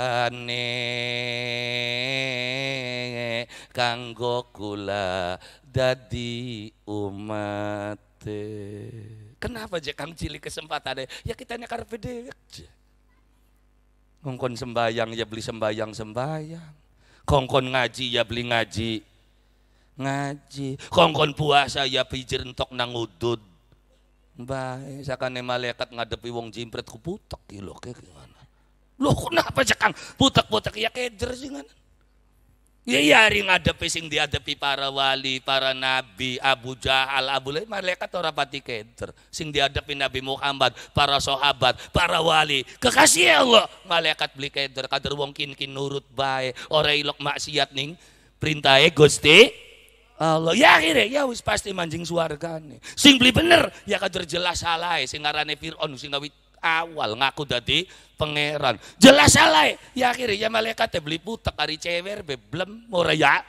kanggo kula dadi umat kenapa aja kang cilik kesempatan ya kita nyakar pede kongkon sembayang ya beli sembayang sembayang kongkon ngaji ya beli ngaji. Ngaji. Kongkon puasa ya pijir entok nang udud. Baik sakane malaikat ngadepi wong jimpret kuputek lo kayak gimana lo kenapa aja kang putek-putek ya kejer sih kan Ya yari ngadepi sing diadepi para wali, para nabi, Abu Jahal, Abu Lahab, malaikat ora pati keder. Sing diadepi Nabi Muhammad, para sahabat, para wali. Kekasih Allah, malaikat beli keder, kader wong kin kin nurut bae, ora ilok maksiat ning perintahe Gusti Allah. Ya akhirnya ya wis pasti manjing suargane. Sing beli bener ya kader jelas salah sing ngarane Firaun sing ngawit awal ngaku dadi pangeran. Jelas salah ya akhirnya ya malaikat beli putek hari cewer beblem ora ya.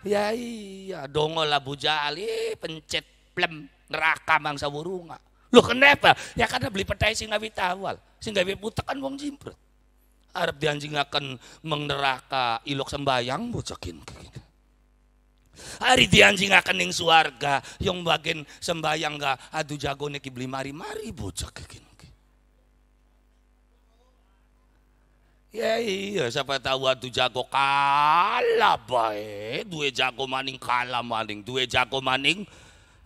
Ya iya dongol Abu Jahal pencet blem neraka mangsa wurunga. Loh kenapa? Ya karena beli petai sing ngawit awal. Sing gawe putek kan wong jimpret. Arab dianjingaken mengneraka ilok sembayang bocakin. Hari dianjingaken ning suarga yang bagian sembayang ga adu jago neki beli mari-mari bocah Ya iya, siapa tahu adu jago kalah bae, dua jago maning kalah maning, dua jago maning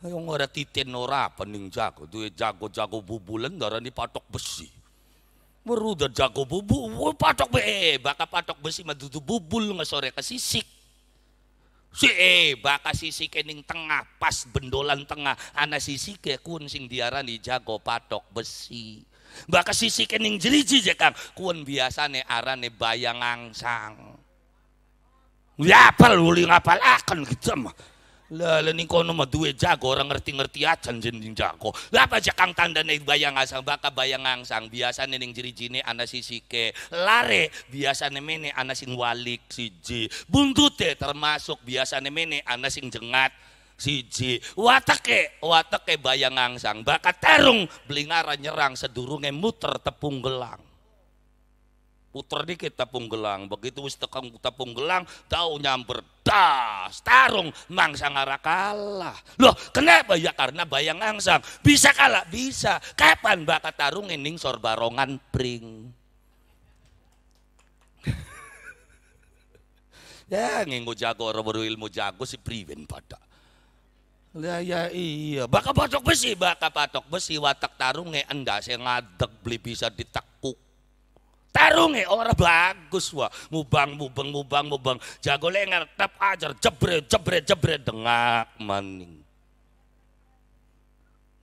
yang ora titen ora pening jago, dua jago-jago bubulan darani patok besi. Merudah jago bubu, patok be, baka patok besi mah dudu bubul sore ke sisik. Si eh, baka sisik kening tengah, pas bendolan tengah, ana sisik kun sing diarani jago patok besi. Baka sisi kening jeliji je kang. Kuan biasane arane bayang angsang. Ya apal uli ngapal akan gitu mah. Lah ning kono mah duwe jago orang ngerti-ngerti aja jeneng jago. Lah apa aja kang tandane bayang angsang baka bayang angsang biasane ning jeri-jine ana sisike lare biasane mene ana sing walik siji. Buntute termasuk biasane mene ana sing jengat siji. Watake watake bayang angsang. Bakat terung belingara nyerang sedurunge muter tepung gelang. Puter dikit tepung gelang. Begitu wis tekang tepung gelang tahu nyamber das tarung mangsa ngara kalah. Loh kenapa? Ya karena bayang angsang. Bisa kalah? Bisa. Kapan bakat tarung ening sorbarongan pring? Ya nginggu jago orang ilmu jago si priwen pada Ya, ya iya, baka patok besi, baka patok besi, watak tarunge enda saya ngadek beli bisa ditekuk. Tarunge orang bagus wah, mubang mubang mubang mubang, jago lengar tap ajar jebre jebre jebre dengak maning.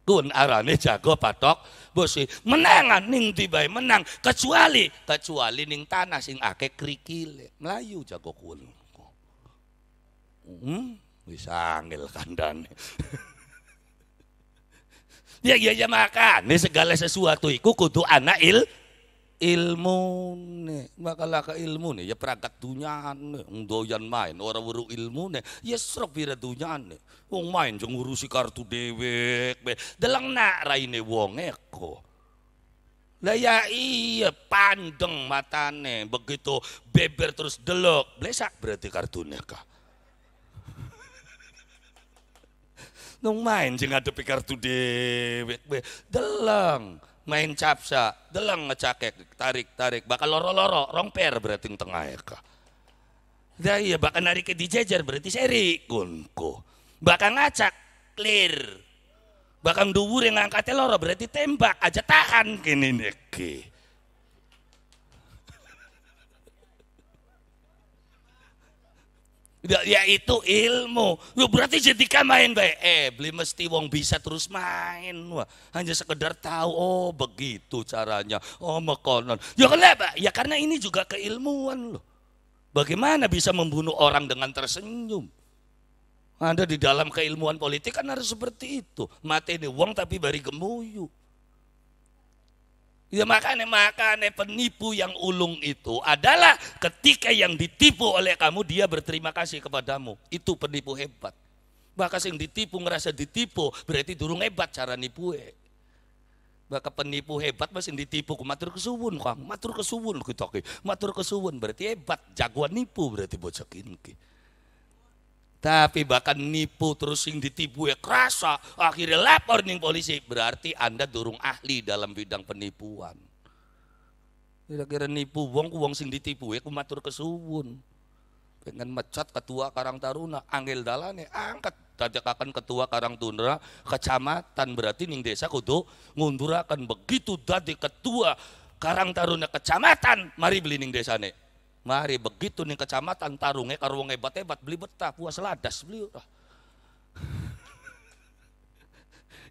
Kun arane jago patok besi, menangan ning tibai menang kecuali kecuali ning tanah sing ake krikile, melayu jago kun. Hmm? Bisa angel kandane ya ya ya makan. Ini segala sesuatu iku kudu anak il ilmu nih makalah ke ilmu nih ya perangkat dunia nih doyan main orang buru ilmu nih ya serap bira dunia nih wong main jeng ngurusi kartu dewek be. Delang nak raine wong eko. Lah ya iya pandeng matane. Begitu beber terus delok. Blesak berarti kartunya kah nung main sing ngadepi kartu be deleng. Main capsa delang ngecakek tarik tarik bakal loro loro rong per berarti yang tengah ya kak iya bakal narik ke dijajar berarti seri kunku. Bakal ngacak clear. Bakal dhuwur yang ngangkatnya loro berarti tembak aja tahan kini neki Ya, ya itu ilmu. Ya berarti ketika main baik. Eh, beli mesti wong bisa terus main. Wah, hanya sekedar tahu oh begitu caranya. Oh mekonon. Ya kenapa? Ya karena ini juga keilmuan loh. Bagaimana bisa membunuh orang dengan tersenyum? Anda di dalam keilmuan politik kan harus seperti itu. Mati ini wong tapi bari gemuyu. Ya makanya makanya penipu yang ulung itu adalah ketika yang ditipu oleh kamu dia berterima kasih kepadamu. Itu penipu hebat. Maka yang ditipu ngerasa ditipu berarti durung hebat cara nipu e. Maka penipu hebat masih ditipu matur kesuwun kang, matur kesuwun kita matur kesuwun berarti hebat, jagoan nipu berarti bocah ki. Tapi bahkan nipu terus sing ditipu ya kerasa, akhirnya lapor nih polisi. Berarti Anda durung ahli dalam bidang penipuan. Kira-kira nipu wong wong sing ditipu ya kumatur kesuwun. Pengen mecat ketua Karang Taruna, angel dalane angkat akan ketua Karang Tundra kecamatan berarti ning desa kudu ngundurakan begitu dadi ketua Karang Taruna kecamatan mari beli ning nih Mari begitu nih kecamatan tarungnya wong hebat-hebat beli betah puas ladas beli.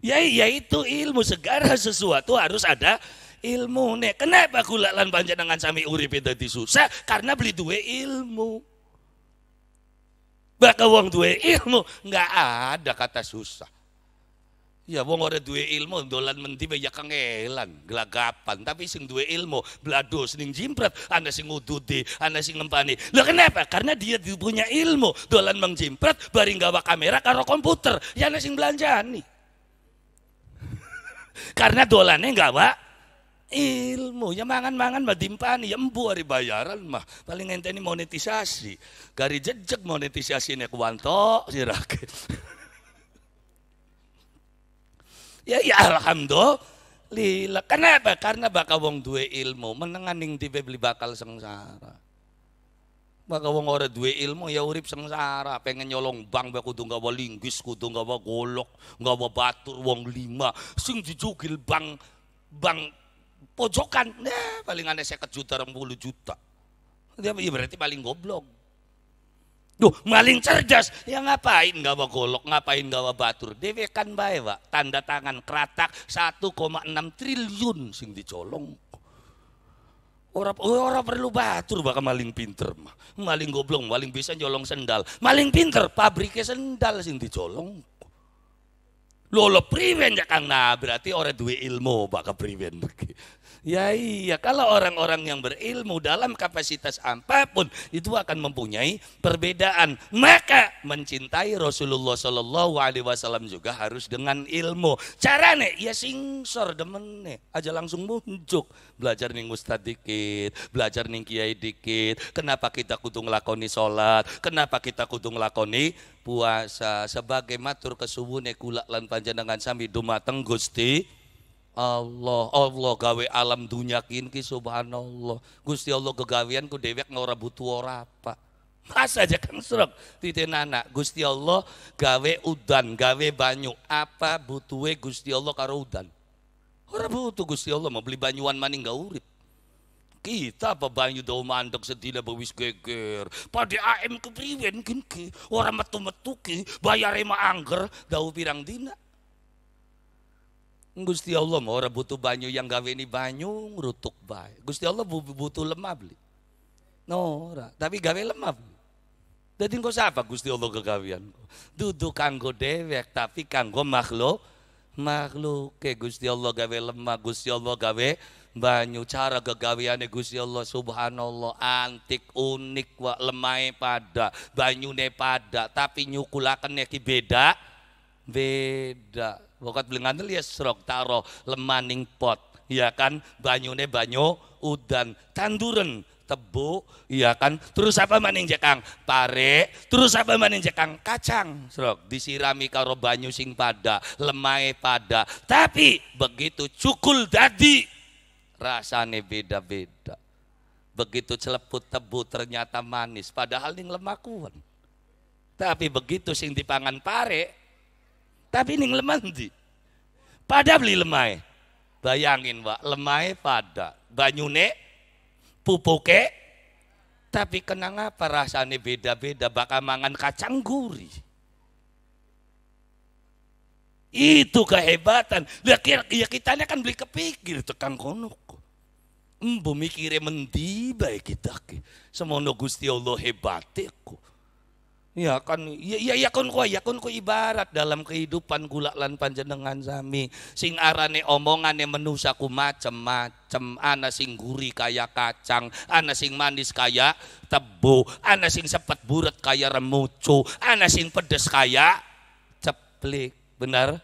ya ya itu ilmu segala sesuatu harus ada ilmu nih. Kenapa kula lan panjenengan sami urip dadi susah? Karena beli dua ilmu. Bakal wong dua ilmu nggak ada kata susah. Ya wong ora duwe ilmu dolan mendi ya kangelan, gelagapan. Tapi sing duwe ilmu, blado sing jimpret, ana sing ngududi, ana sing ngempani. Lah kenapa? Karena dia punya ilmu, dolan mengjimpret, bari gawa kamera karo komputer, ya ana sing belanjani. Karena dolannya gawa ilmu ya mangan-mangan mah dimpani ya embu hari bayaran mah paling ngenteni monetisasi gari jejak monetisasi ini kuwanto si rakyat Ya ya alhamdulillah. Kenapa? Karena bakal wong duwe ilmu, menenganing tipe beli bakal sengsara. Bakal wong ora duwe ilmu ya urip sengsara, pengen nyolong bang bae kudu gawa linggis, kudu gawa golok, gawa batur wong lima, sing dijugil bang bang pojokan, nah paling aneh 50 juta 20 juta. Dia ya berarti paling goblok. Duh, maling cerdas. Ya ngapain gawa golok, ngapain gawa batur. Dewe kan bae, Pak. Tanda tangan keratak 1,6 triliun sing dicolong. Orang orang perlu batur bakal maling pinter mah. Maling goblong, maling bisa nyolong sendal. Maling pinter, pabriknya sendal sing dicolong. Lolo priwen ya Kang nah berarti orang duwe ilmu bakal priwen. Ya iya, kalau orang-orang yang berilmu dalam kapasitas apa pun itu akan mempunyai perbedaan. Maka mencintai Rasulullah Shallallahu Alaihi Wasallam juga harus dengan ilmu. Caranya ya singsor nih, aja langsung muncul. Belajar nih ustad dikit, belajar nih kiai dikit. Kenapa kita kudu ngelakoni sholat? Kenapa kita kudu ngelakoni puasa? Sebagai matur kesuwune kula lan panjenengan sami dumateng Gusti Allah, Allah gawe alam dunia kini subhanallah. Gusti Allah kegawian ku dewek ngora butuh ora apa. Masa aja kan serok titik anak Gusti Allah gawe udan, gawe banyu. Apa butuhe Gusti Allah karo udan? Ora butuh Gusti Allah mau beli banyuan maning gak urip. Kita apa banyu daun mandek sedina bewis geger. Pada AM kepriwen kini orang metu-metu ki bayar ema angger dau pirang dina. Gusti Allah mau orang butuh banyu yang gawe ini banyu ngerutuk baik. Gusti Allah butuh lemah beli. No, tapi gawe lemah. Jadi engkau siapa Gusti Allah kegawian? Duduk kanggo dewek tapi kanggo makhluk makhluk ke Gusti Allah gawe lemah, Gusti Allah gawe banyu cara kegawiane Gusti Allah subhanallah antik unik wa lemai pada banyune pada tapi nyukulakan ki beda beda Wakat belengan ya serok taro lemaning pot. Ya kan banyune banyu udan tanduren tebu, iya kan? Terus apa maning jekang? Pare, terus apa maning jekang? Kacang. Serok disirami karo banyu sing pada, lemai pada. Tapi begitu cukul dadi rasane beda-beda. Begitu celeput tebu ternyata manis, padahal ning lemakuan. Tapi begitu sing dipangan pare, tapi ning lemendi. Pada beli lemai. Bayangin, Pak, lemai pada. Banyune pupuke tapi kenang apa rasanya beda-beda bakal mangan kacang gurih itu kehebatan ya, kita kan beli kepikir tekan kono Embo mikire mendi baik kita ke. Semono Gusti Allah hebatiku. Ya kan, ya, ya, ya kon ko, ya kon ko ibarat dalam kehidupan gula lan panjenengan sami. Sing arane omongane menusaku macem-macem, ana sing guri kaya kacang, ana sing manis kaya tebu, ana sing sepet buret kaya remucu, ana sing pedes kaya ceplik. Benar?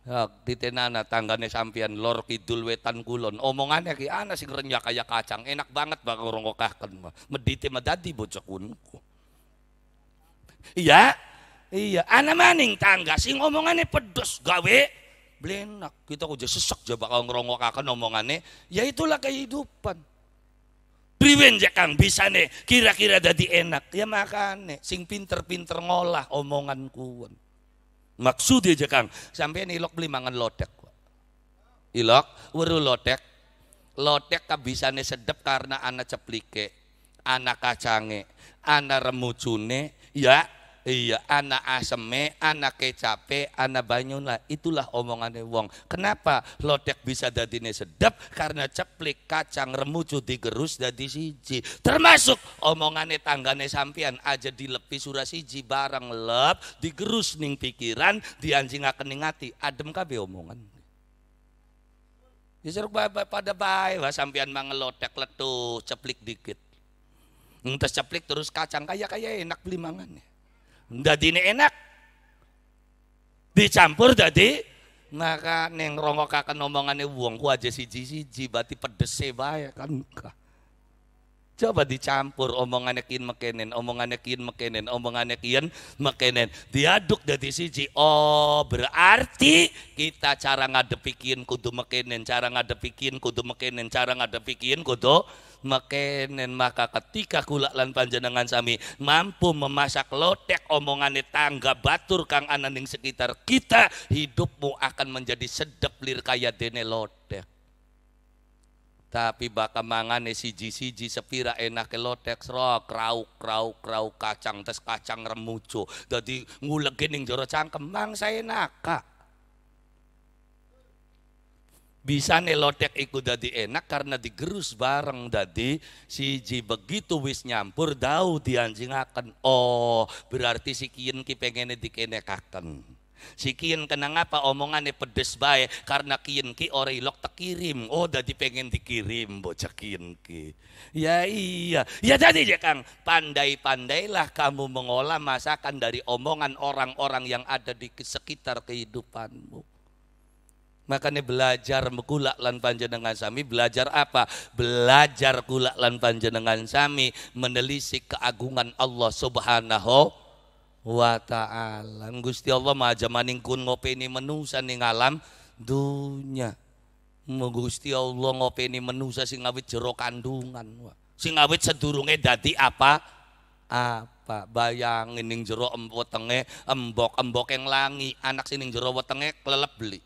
Ya, tenana tanggane sampian lor kidul wetan kulon. Omongannya ki ana sing renyah kaya kacang, enak banget bakal rongkokaken mah. Medite medadi bocah kunku. Iya, iya. Anak maning tangga sing omongannya pedes gawe blenak. Kita kuja sesek aja bakal ngerongokakan omongannya. Ya itulah kehidupan. Priwen ya kang bisa nih kira-kira jadi enak. Ya makane sing pinter-pinter ngolah omongan. Maksudnya aja kang sampai ilok beli mangan lotek. Ilok, weru lotek. Lotek kabisane sedep karena anak ceplike, anak kacange, anak remucune, ya Iya, anak aseme, anak kecape, anak banyuna. Itulah omongannya wong. Kenapa lotek bisa dadine sedap? Karena ceplik kacang remucu digerus dadi siji. Termasuk omongannya tanggane sampian aja dilepi surah siji barang lep, digerus ning pikiran, dianjingaken ning ati. Adem kabeh omongan. Ya pada bae wah sampean mangelotek letu ceplik dikit. Ntes ceplik terus kacang kaya kaya enak beli mangannya Dadi enak. Dicampur dadi maka neng rongokaken omongane wong ku aja siji-siji berarti pedese bae kan. Coba dicampur omongannya kian mekenen, omongannya kian mekenen, omongannya kian mekenen. Diaduk dari siji. Oh berarti kita cara ngadepi kian kudu mekenen, cara ngadepi kian kudu mekenen, cara ngadepi kian kudu mekenen. Maka ketika kula lan panjenengan sami mampu memasak lotek omongannya tangga batur kang ananing sekitar kita, hidupmu akan menjadi sedep lir kaya dene lotek tapi baka mangane siji-siji sepira enak lotek sro krauk krauk krauk kacang tes kacang remuco jadi ngulegin ning joro cangkem mang saya naka bisa lotek ikut dadi enak karena digerus bareng. Dadi siji begitu wis nyampur dau dianjingaken. Oh berarti si kian ki pengen dikenekaken Si kian kenang apa omongannya pedes bae karena kian ki ore ilok tekirim. Oh dadi pengen dikirim bocah kian ki. Ya iya. Ya jadi ya Kang, pandai-pandailah kamu mengolah masakan dari omongan orang-orang yang ada di sekitar kehidupanmu. Makanya belajar kulak lan panjenengan sami belajar apa? Belajar kulak lan panjenengan sami menelisik keagungan Allah Subhanahu wa ta'ala. Gusti Allah maja maning kun ngopeni menusa ning alam dunya. Gusti Allah ngopeni menusa sing awit jero kandungan sing awit sedurunge dadi apa? Apa? Bayangin ning jero wetenge embok-embok yang langi. Anak sing ning jero wetenge beli.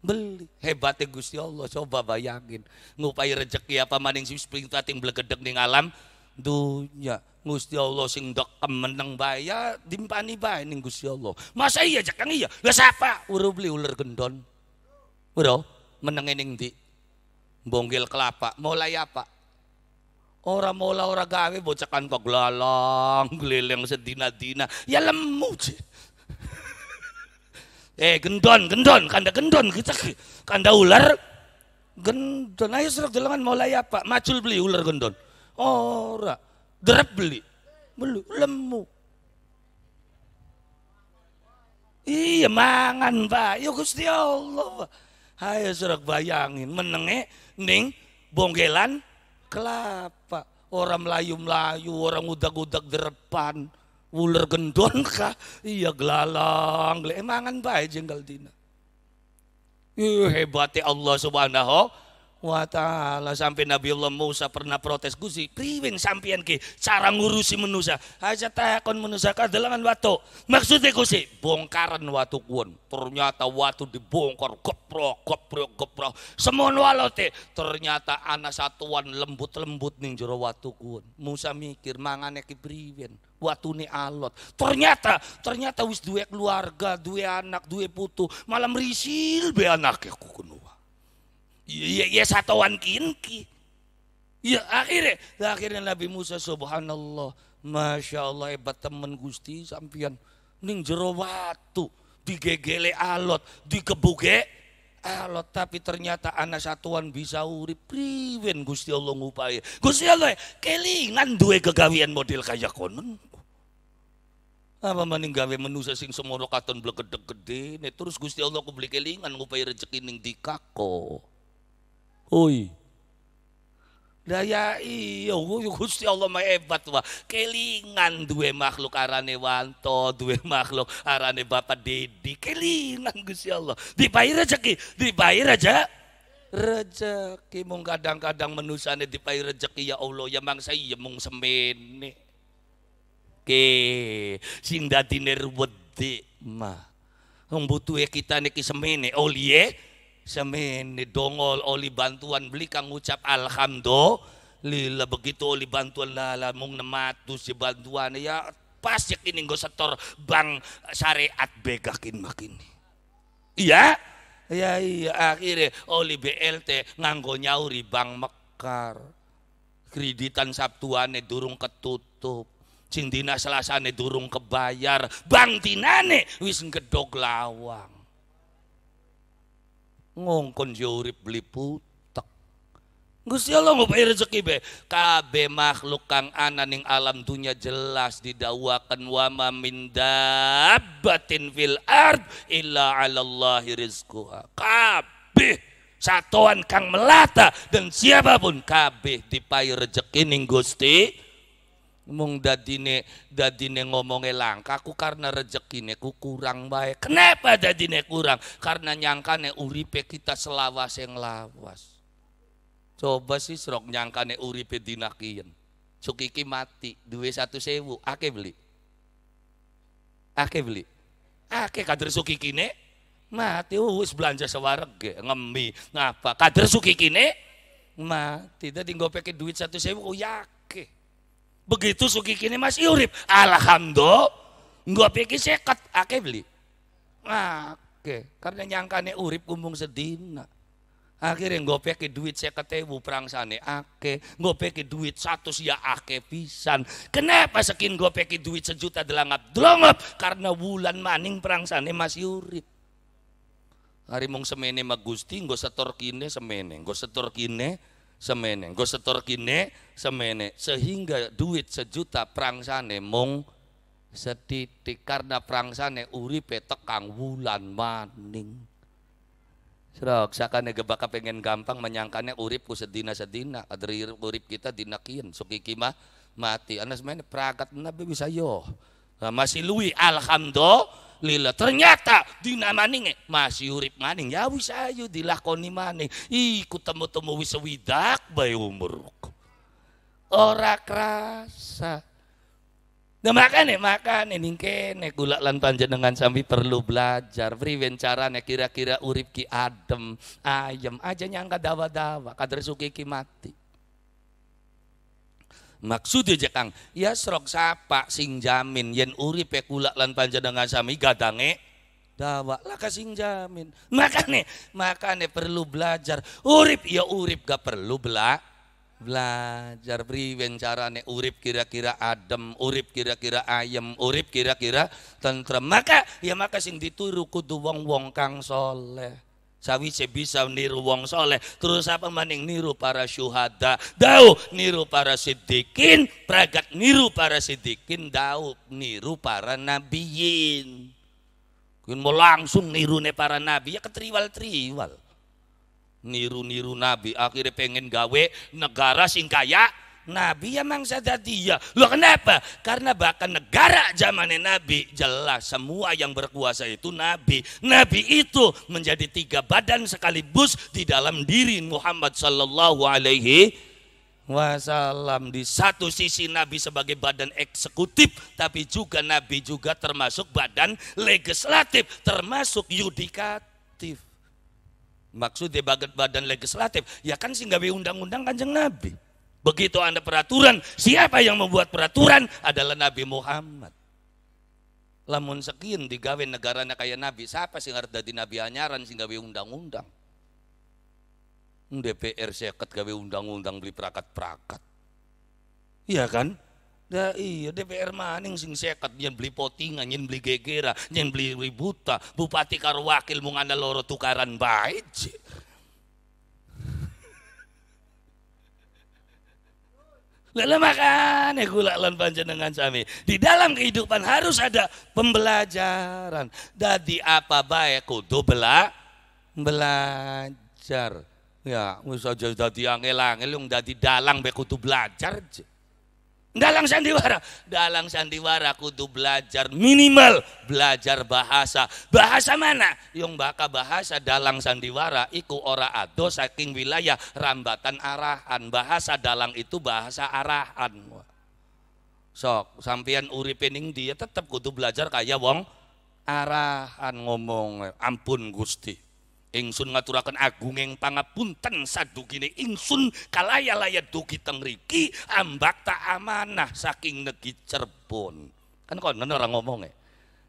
Beli. Hebatnya Gusti Allah coba bayangin. Ngupai rezeki apa maning sing spring tating blegedeg ning alam dunya Gusti Allah sing dok meneng baya dimpani bae ning Gusti Allah. Masa iya cakang iya? Lah siapa? Uru beli ular gendon. Uro meneng ning ndi? Bonggil kelapa. Mulai apa? Ora mola ora gawe bocah kan kok glalang, gleleng sedina-dina. Ya lemu. eh gendon, gendon, kanda gendon kita kanda ular gendon. Ayo serok delengan mulai apa? Macul beli ular gendon. Ora derep beli. Beli lemu. Iya mangan pak. Ya Gusti Allah Hayo surak bayangin. Menenge ning bonggelan kelapa. Orang melayu-melayu orang udak-udak di depan ular gendon kah? Iya gelalang. Emangan baik jenggal dina Ih, hebatnya Allah subhanahu wa ta'ala sampai Nabi Allah Musa pernah protes gusi priwing sampian ki cara ngurusi manusia. Aja takon manusia kadelangan watu maksudnya gusi bongkaran watu kuon ternyata watu dibongkar geprok geprok geprok semua walote ternyata anak satuan lembut-lembut nih jero watu kuon Musa mikir mangane ki priwing watu nih alot. Ternyata ternyata wis dua keluarga dua anak dua putu. Malam risil be anaknya kuno ya, ya satuan kinki. Ya akhirnya akhirnya Nabi Musa subhanallah Masya Allah hebat temen Gusti sampian ning jero watu digegele alot dikebuke alot. Tapi ternyata anak satuan bisa urip. Priwen Gusti Allah ngupaya Gusti Allah kelingan dua kegawian model kayak konon apa maning gawe manusia sing semono katon blegedeg gede terus Gusti Allah ku beli kelingan ngupaya rezeki ning dikako Oi. Daya iya Gusti Allah mah hebat wah. Kelingan duwe makhluk arane wanto, duwe makhluk arane Bapak Dedi. Kelingan Gusti Allah. Dibayar rezeki, dibayar aja rezeki mung kadang-kadang menusane dibayar rezeki ya Allah ya mangsa iya mung semene. Ke sing dadine wedi mah. Wong butuhe kita niki semene oleh semene dongol oli bantuan beli kang ucap alhamdulillah begitu oli bantuan lala mung nematu si bantuan ya pas yakin gue setor bank syariat begakin makin iya? Iya iya akhirnya oli BLT nganggo nyauri bank mekar. Kreditan sabtuane durung ketutup. Sing dina selasane durung kebayar. Bang dinane wis ngedog lawang ngongkon yo urip beli putek. Gusti Allah bayar rezeki be. Kabe makhluk kang ana ning alam dunia jelas didawakan wa ma min dabbatin fil ard illa 'ala Allahi rizquha. Kabeh satuan kang melata dan siapa pun kabeh dipayu rezeki ning Gusti mung dadine dadine ngomongnya langka aku karena rezekine ku kurang baik kenapa dadine kurang? Karena nyangkane uripe kita selawas yang lawas. Coba sih serok nyangkane uripe dinakian sukiki mati dua satu sewu ake beli. Ake beli. Ake kader sukikine mati wis belanja sewareg ngemi ngapa? Kader sukikine mati tadi gue pakai duit satu sewu oh yake begitu suki kini masih urip alhamdulillah. Nggak pikir seket ake beli. Oke karena nyangkane urip kumbung sedina akhirnya gue pakai duit saya ketemu perang sana ake gue pakai duit satu ya ake pisan. Kenapa sekin gue pakai duit sejuta delangap delangap karena bulan maning perang sana masih urip hari mong semene magusti gue setor kine semene. Gue setor kine semene. Gue setor kine semene. Sehingga duit sejuta prangsane mung setitik karena prangsane uripe tekang wulan maning. Serok, sakane gebaka pengen gampang menyangkanya uripku sedina sedina, adri urip kita dinakian, sukiki mah mati. Anas main pragat nabi bisa yo. Nah, masih lui alhamdulillah lila ternyata dina maning masih urip maning. Ya wis ayo dilakoni maning. Iku temu-temu wis widak bae umurku. Ora kerasa. Nah makanya makanya ning kene kula lan panjenengan sampai perlu belajar. Priwen carane kira-kira urip ki adem ayem. Aja nyangka dawa-dawa kader suki ki mati maksudnya aja kang ya serok sapa sing jamin yen uripe kula lan panjenengan sami gadange? Dawa lah kasing jamin. Makane makane perlu belajar. Urip ya urip gak perlu bela belajar. Priwen carane urip kira-kira adem urip kira-kira ayem urip kira-kira tentrem. Maka ya maka sing dituru kudu wong-wong kang soleh sawise bisa niru wong soleh. Terus apa maning? Niru para syuhada. Dau niru para sidikin pragat niru para sidikin dau niru para nabiyin. Kun mau langsung niru ne para nabi ya ketriwal-triwal. Niru-niru nabi akhirnya pengen gawe negara sing kaya Nabi ya mangsa dadi ya. Loh kenapa? Karena bahkan negara zamannya Nabi jelas semua yang berkuasa itu Nabi. Nabi itu menjadi tiga badan sekaligus di dalam diri Muhammad Sallallahu Alaihi Wasallam di satu sisi Nabi sebagai badan eksekutif tapi juga Nabi juga termasuk badan legislatif termasuk yudikatif maksudnya badan legislatif ya kan sih nggak undang-undang kanjeng Nabi Begitu Anda peraturan, siapa yang membuat peraturan adalah Nabi Muhammad. Lamun sekian digawe negaranya kayak Nabi, siapa sih ngerti di Nabi anyaran sih gawe undang-undang. DPR seket gawe undang-undang beli perakat-perakat. Iya kan? Ya iya DPR maning sing seket nyen beli potingan, nyen beli gegera, nyen beli ributa, bupati karo wakil mung loro tukaran baik. Lalu makan ya gula lan panjenengan sami. Di dalam kehidupan harus ada pembelajaran. Dadi apa baik kudu bela belajar. Ya, wis aja dadi angel-angel dadi dalang baik kudu belajar. Dalang sandiwara, dalang sandiwara kudu belajar minimal belajar bahasa. Bahasa mana? Yang baka bahasa dalang sandiwara iku ora ado saking wilayah rambatan arahan. Bahasa dalang itu bahasa arahan. Sok, sampean uripening dia tetap kudu belajar kayak wong arahan ngomong ampun Gusti ingsun ngaturaken agunging pangapunten sadugine ingsun kalaya-laya dugi teng riki ambak tak amanah saking negi Cirebon. Kan konon orang ngomong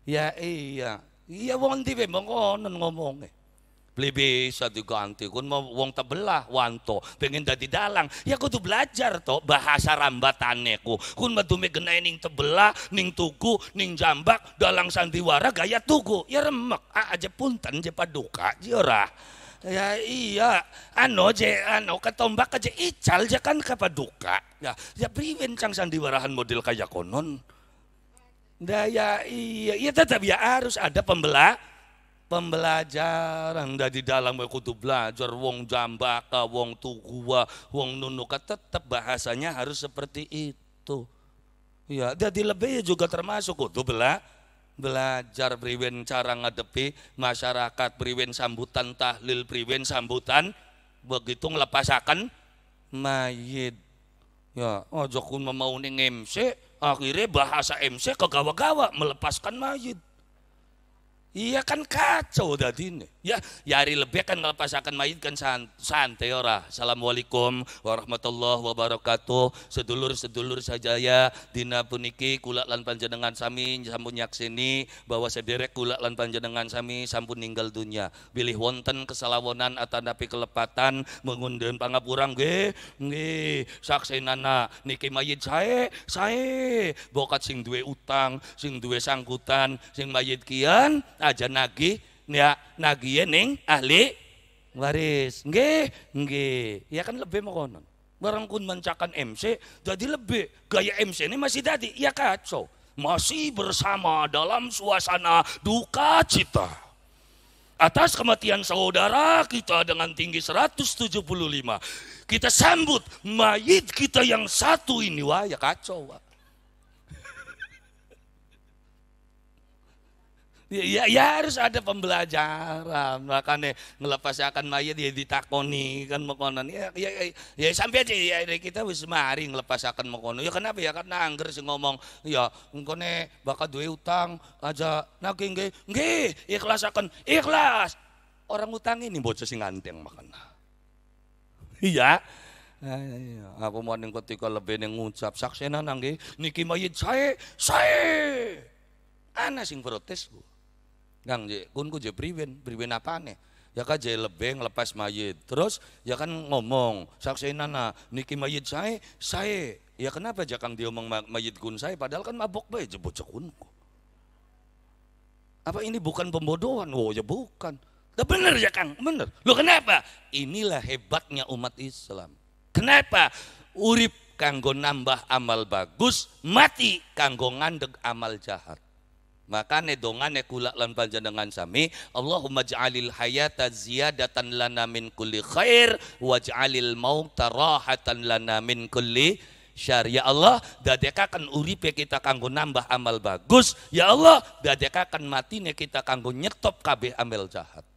Ya iya. Iya wong ndi mongkonon ngomong beli bisa diganti. Kun mau wong tebelah wanto. Pengen dadi dalang. Ya kudu belajar to bahasa rambatane ku. Kun madume genai ning tebelah ning tuku ning jambak dalang sandiwara gaya tuku ya remek aja punten je paduka je ora. Ya iya ano je ano ketombak aja ical je kan kapaduka ya ya priwen cang sandiwarahan model kayak konon. Daya iya, iya tetap ya harus ada pembelah pembelajaran. Dari dalam kudu belajar. Wong jambaka wong tugua wong nunuka tetap bahasanya harus seperti itu. Ya jadi lebih juga termasuk kudu bela belajar. Priwen cara ngadepi masyarakat priwen sambutan tahlil priwen sambutan begitu ngelepasakan mayit. Ya ojo kun mau MC akhirnya bahasa MC kegawa-gawa melepaskan mayit Iya kan kacau tadi ini. Ya, yari lebih kan ngelepasakan mayit kan santai ora. Assalamualaikum warahmatullahi wabarakatuh. Sedulur-sedulur saja ya dina puniki kula lan panjenengan sami sampun nyakseni bahwa sederek kula lan panjenengan sami sampun ninggal dunia. Bilih wonten kesalawonan napi kelepatan mengundang pangapurang nggih nggih saksenana niki mayit saya saya bokat sing duwe utang sing duwe sangkutan sing mayit kian aja nagih ya nagih ning ahli waris. Nggih nggih. Ya kan lebih konon barang kun mencakan MC jadi lebih. Gaya MC ini masih tadi ya kacau masih bersama dalam suasana duka cita. Atas kematian saudara kita dengan tinggi 175 kita sambut mayit kita yang satu ini. Wah ya kacau wah. Ya, ya, ya harus ada pembelajaran. Makanya ngelepas akan mayat ya ditakoni kan mekonon ya ya, ya, ya sampai aja ya kita wis mari ngelepas akan mekonon ya kenapa ya? Karena angger sih ngomong ya engkone bakal duwe utang aja nagih nggih. Nggih ikhlas akan ikhlas. Orang utang ini bocah sing nganteng makan. Iya. Aku mau ning ketika lebih ning ngucap saksena nangge niki mayit saya saya ana sing protes bu Kang je, kun ku je priwen, priwen nih? Ya kan je lebeng lepas mayit. Terus ya kan ngomong, saksi nana, niki mayit saya, saya. Ya kenapa jakang dia ngomong mayit kun saya, padahal kan mabok bae je bocah kunku. Apa ini bukan pembodohan? Oh ya bukan. Nah, bener ya Kang, bener. Lo kenapa? Inilah hebatnya umat Islam. Kenapa? Urip kanggo nambah amal bagus, mati kanggo ngandeg amal jahat. Makane dongane kula lan panjenengan sami, Allahumma ja'alil hayata ziyadatan lana min kulli khair waj'alil mauta rahatan lana min kulli syar. Ya Allah, dadekakan uripe kita kanggo nambah amal bagus. Ya Allah, dadekakan matine kita kanggo nyetop kabeh amal jahat.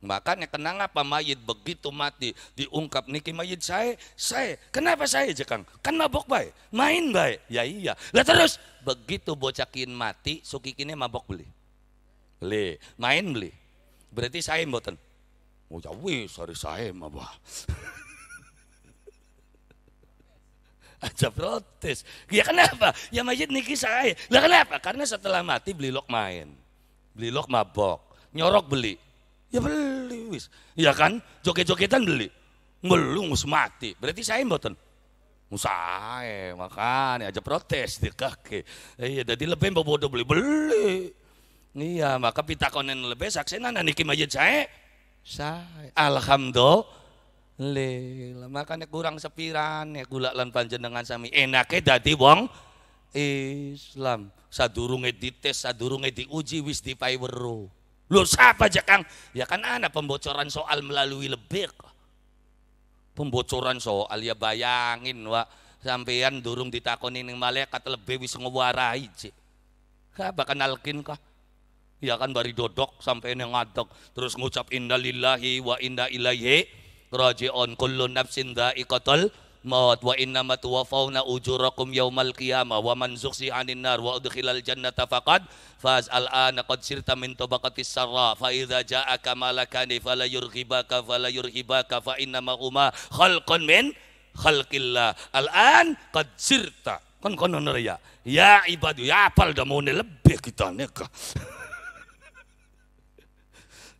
Makanya kenang apa mayit begitu mati diungkap niki mayit saya, saya. Kenapa saya aja Kang? Kan mabok baik, main baik. Ya iya. Lah terus begitu bocakin mati, sukikine mabok beli. Beli, main beli. Berarti saya mboten. Oh ya wis, sorry saya mabah. aja protes. Ya kenapa? Ya mayit niki saya. Lah kenapa? Karena setelah mati beli lok main. Beli lok mabok. Nyorok beli Ya beli wis. Ya kan? Joget-jogetan beli. Ngelung mus mati. Berarti saya mboten. Saya makan aja protes di kaki. Iya, jadi lebih bodoh beli beli. Iya, maka pitakonen lebih saksena niki majid saya. Saya. Alhamdulillah. Makanya kurang sepiran ya gula lan panjenengan sami enake dadi wong Islam. Sadurunge dites, sadurunge diuji wis dipai weruh. Loh siapa aja Kang? Ya kan anak pembocoran soal melalui lebih. Pembocoran soal ya bayangin wa sampean durung ditakoni ning malaikat lebih wis ngewarai cik. Apa kenalkin kah? Ya kan bari dodok sampai yang ngadok terus ngucap inna lillahi wa inna ilaihi raji'un kullu nafsin dha'iqatul maut. Wa inna ma tuwaffawna ujurakum yaumal qiyamah. Wa man zukhsi 'anil nar wa udkhilal jannata faqad faz. Al ana qad sirta min tabaqatis sarra. Fa idza ja'aka malakani fala yurghibaka fala yurhibaka fa inna ma huma khalqun min khalqillah. Al an qad sirta. Kan kono ya ya ibadu ya apal mau lebih kita nekah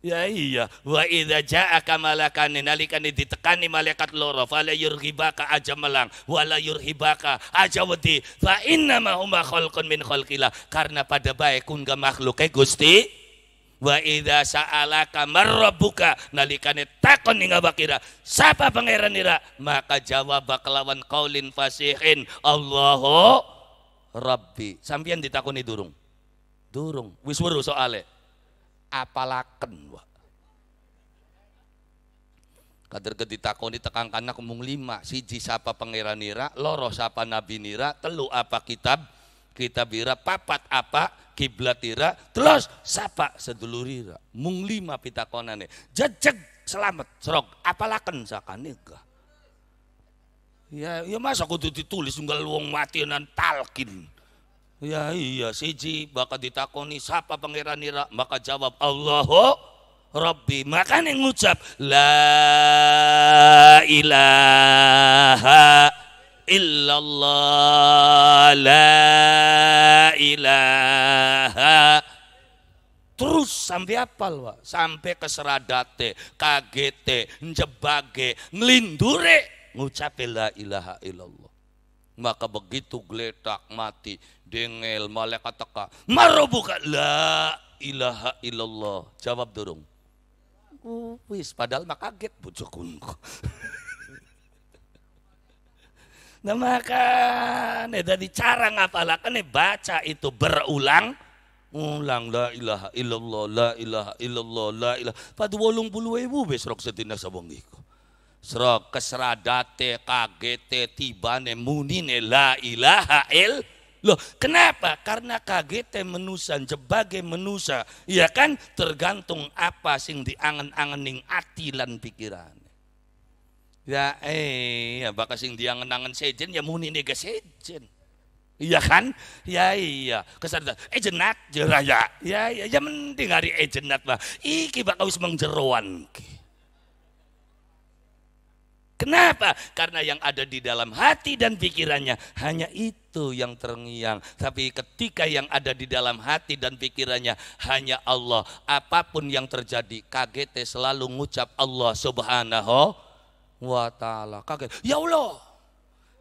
Ya iya, wa idza ja'aka malakan nalikan ditekani malaikat loro fala yurhibaka aja melang wala yurhibaka aja wedi. Fa inna ma huma khalqun min khalqillah. Karena pada baik kun ga makhluk Gusti? Wa idza sa'alaka marabbuka nalikane takon ning bakira sapa pangeran ira maka jawab kelawan qaulin fasihin Allahu Rabbi. Sampeyan ditakoni durung? Durung. Wis weruh soale apalaken wa kader ditakoni tekang kanak umum lima. Siji sapa pangeran nira loro sapa nabi nira telu apa kitab kitab ira papat apa kiblat ira terus sapa sedulurira mung lima pitakonane. Jejeg selamat serok. Apalaken sakanega ya ya masa kudu ditulis unggal wong mati nan talkin Ya iya siji bakal ditakoni siapa pangeran nira? Maka jawab Allahu Rabbi. Makanya ngucap la ilaha illallah la ilaha. Terus sampai apal wa sampai ke seradate kagete njebage ngelindure ngucap la ilaha illallah maka begitu geletak mati dengel malaikat teka marobuka la ilaha illallah. Jawab durung wis padahal mak kaget bojokunku nah maka dari cara ngapalakan baca itu berulang. Ulang la ilaha illallah la ilaha illallah la ilaha. Pada wolung puluh ibu besok setina sabongiku serok keseradate kagete tibane munine la ilaha illallah Loh, kenapa? Karena kaget menusa, sebagai menusa, ya kan tergantung apa sing diangen-angening ati lan pikiran. Ya eh, ya bakal sing diangen-angen sejen ya muni nega sejen. Iya kan? Ya iya. Kesadaran ejenat jeraya. Ya ya ya mending hari ejenat mah. Iki bakal wis mengjeroan ki. Kenapa? Karena yang ada di dalam hati dan pikirannya hanya itu yang terngiang. Tapi ketika yang ada di dalam hati dan pikirannya hanya Allah, apa pun yang terjadi, kaget selalu ngucap Allah Subhanahu wa taala. Kaget, ya Allah.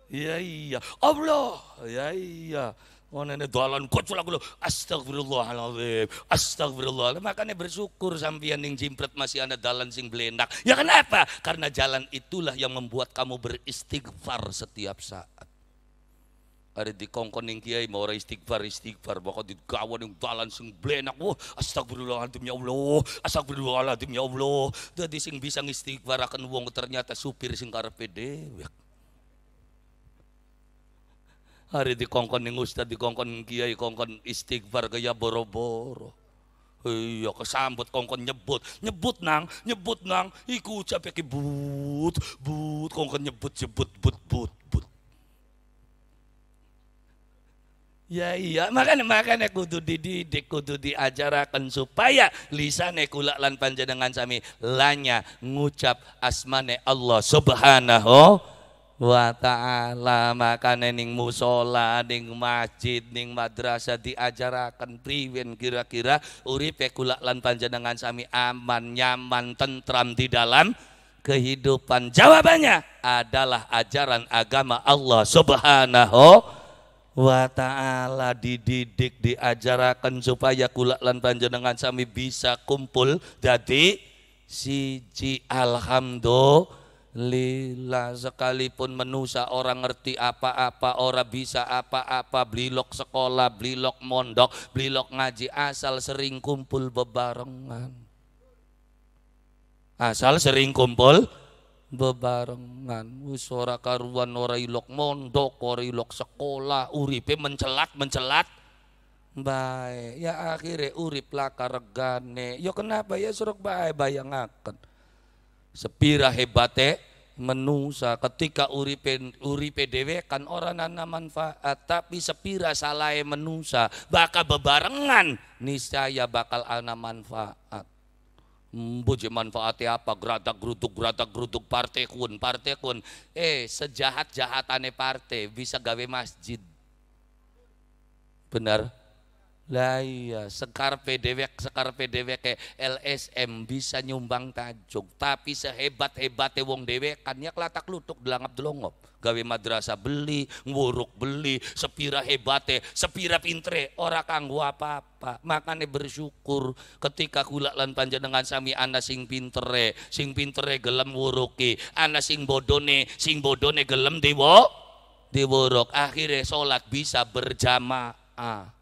Ya iya, Allah. Ya iya. Oh nenek dalan kocul aku astagfirullahaladzim, astagfirullah. Makanya bersyukur sampean yang jimpret masih ada dalan sing belenak. Ya kenapa? Karena jalan itulah yang membuat kamu beristighfar setiap saat. Ada di kongkon yang kiai mau istighfar istighfar bakal di gawan yang dalan sing belenak. Wah, astagfirullahaladzim ya Allah, astagfirullahaladzim ya Allah. Jadi sing bisa istighfar akan wong ternyata supir sing karepe dhewe. Hari di kongkon ning ustad, di kongkon kiai, kongkon istighfar kaya boro-boro. Iya kesambut kongkon nyebut, nyebut nang, nyebut nang, iku ucap ya but, but, kongkon nyebut, nyebut, but, but, but. Ya iya, makanya makanya kudu dididik, kudu diajarakan supaya lisane kula lan panjenengan sami lanya ngucap asmane Allah Subhanahu wa ta'ala makane ning musola ning masjid ning madrasah diajarakan priwen kira-kira uripe kula lan panjenengan sami aman nyaman tentram di dalam kehidupan. Jawabannya adalah ajaran agama Allah Subhanahu wa ta'ala. Dididik diajarakan supaya kula lan panjenengan sami bisa kumpul jadi siji. Alhamdulillah sekalipun menusa orang ngerti apa-apa orang bisa apa-apa. Blilok sekolah blilok mondok blilok ngaji asal sering kumpul bebarengan. Asal sering kumpul bebarengan. Ora karuan ora ilok mondok ora ilok sekolah. Uripe mencelat mencelat. Baik. Ya akhirnya urip lah karegane. Ya kenapa? Ya suruh baik bayangaken sepira hebate menusa ketika uripe uripe dewe kan orang nana manfaat tapi sepira salah menusa bakal bebarengan niscaya bakal ana manfaat Buji manfaatnya apa? Geratak gerutuk, geratak gerutuk partai kun, partai kun. Eh, sejahat jahatannya partai bisa gawe masjid. Benar? Lah iya, sekar PDW, sekar PDW ke LSM bisa nyumbang tajuk, tapi sehebat-hebatnya wong dewe kan ya kelatak lutuk delangap delongop. Gawe madrasah beli, nguruk beli, sepira hebate, sepira pintre, ora kanggo apa-apa. Makanya bersyukur ketika kula lan panjenengan sami ana sing pintere, sing pintere gelem wuruki, ana sing bodone, sing bodone gelem dewo, diwuruk. Akhirnya sholat bisa berjamaah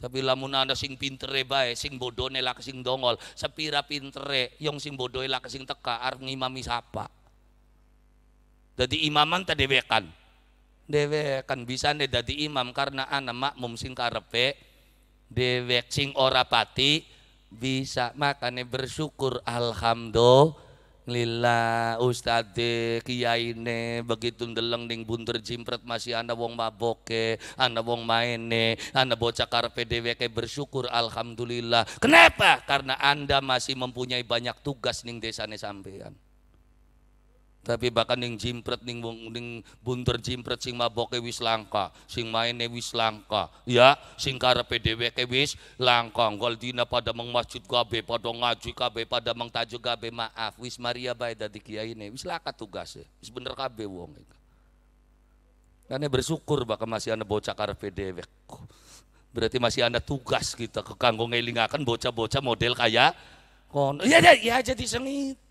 tapi lamun ada sing pintere bae, sing bodone lah sing dongol, sepira pintere, yang sing bodoh lah sing teka arep ngimami sapa. Jadi imaman ta dewekan. Dewekan bisa nih dadi imam karena anak makmum sing karepe dewek sing ora pati bisa makane bersyukur alhamdulillah Lila ustade kiai ne begitu ndeleng ning bunter jimpret masih anda wong maboke, anda wong maine, anda bocah karpe deweke bersyukur alhamdulillah. Kenapa? Karena anda masih mempunyai banyak tugas ning desane sampean. Tapi bahkan ning jimpret ning ning bunter jimpret sing maboke wis langka, sing maine wis langka, ya, sing karepe dheweke wis langka. Gol dina pada meng masjid pada ngaji kabe, pada meng tajuk maaf, wis Maria bae dadi kiai ne, wis laka tugas wis bener kabe wong. Karena bersyukur bahkan masih ada bocah karepe dhewek. Berarti masih ada tugas kita ke kanggo ngelingaken bocah-bocah model kayak kon. Ya, ya, ya jadi sengit.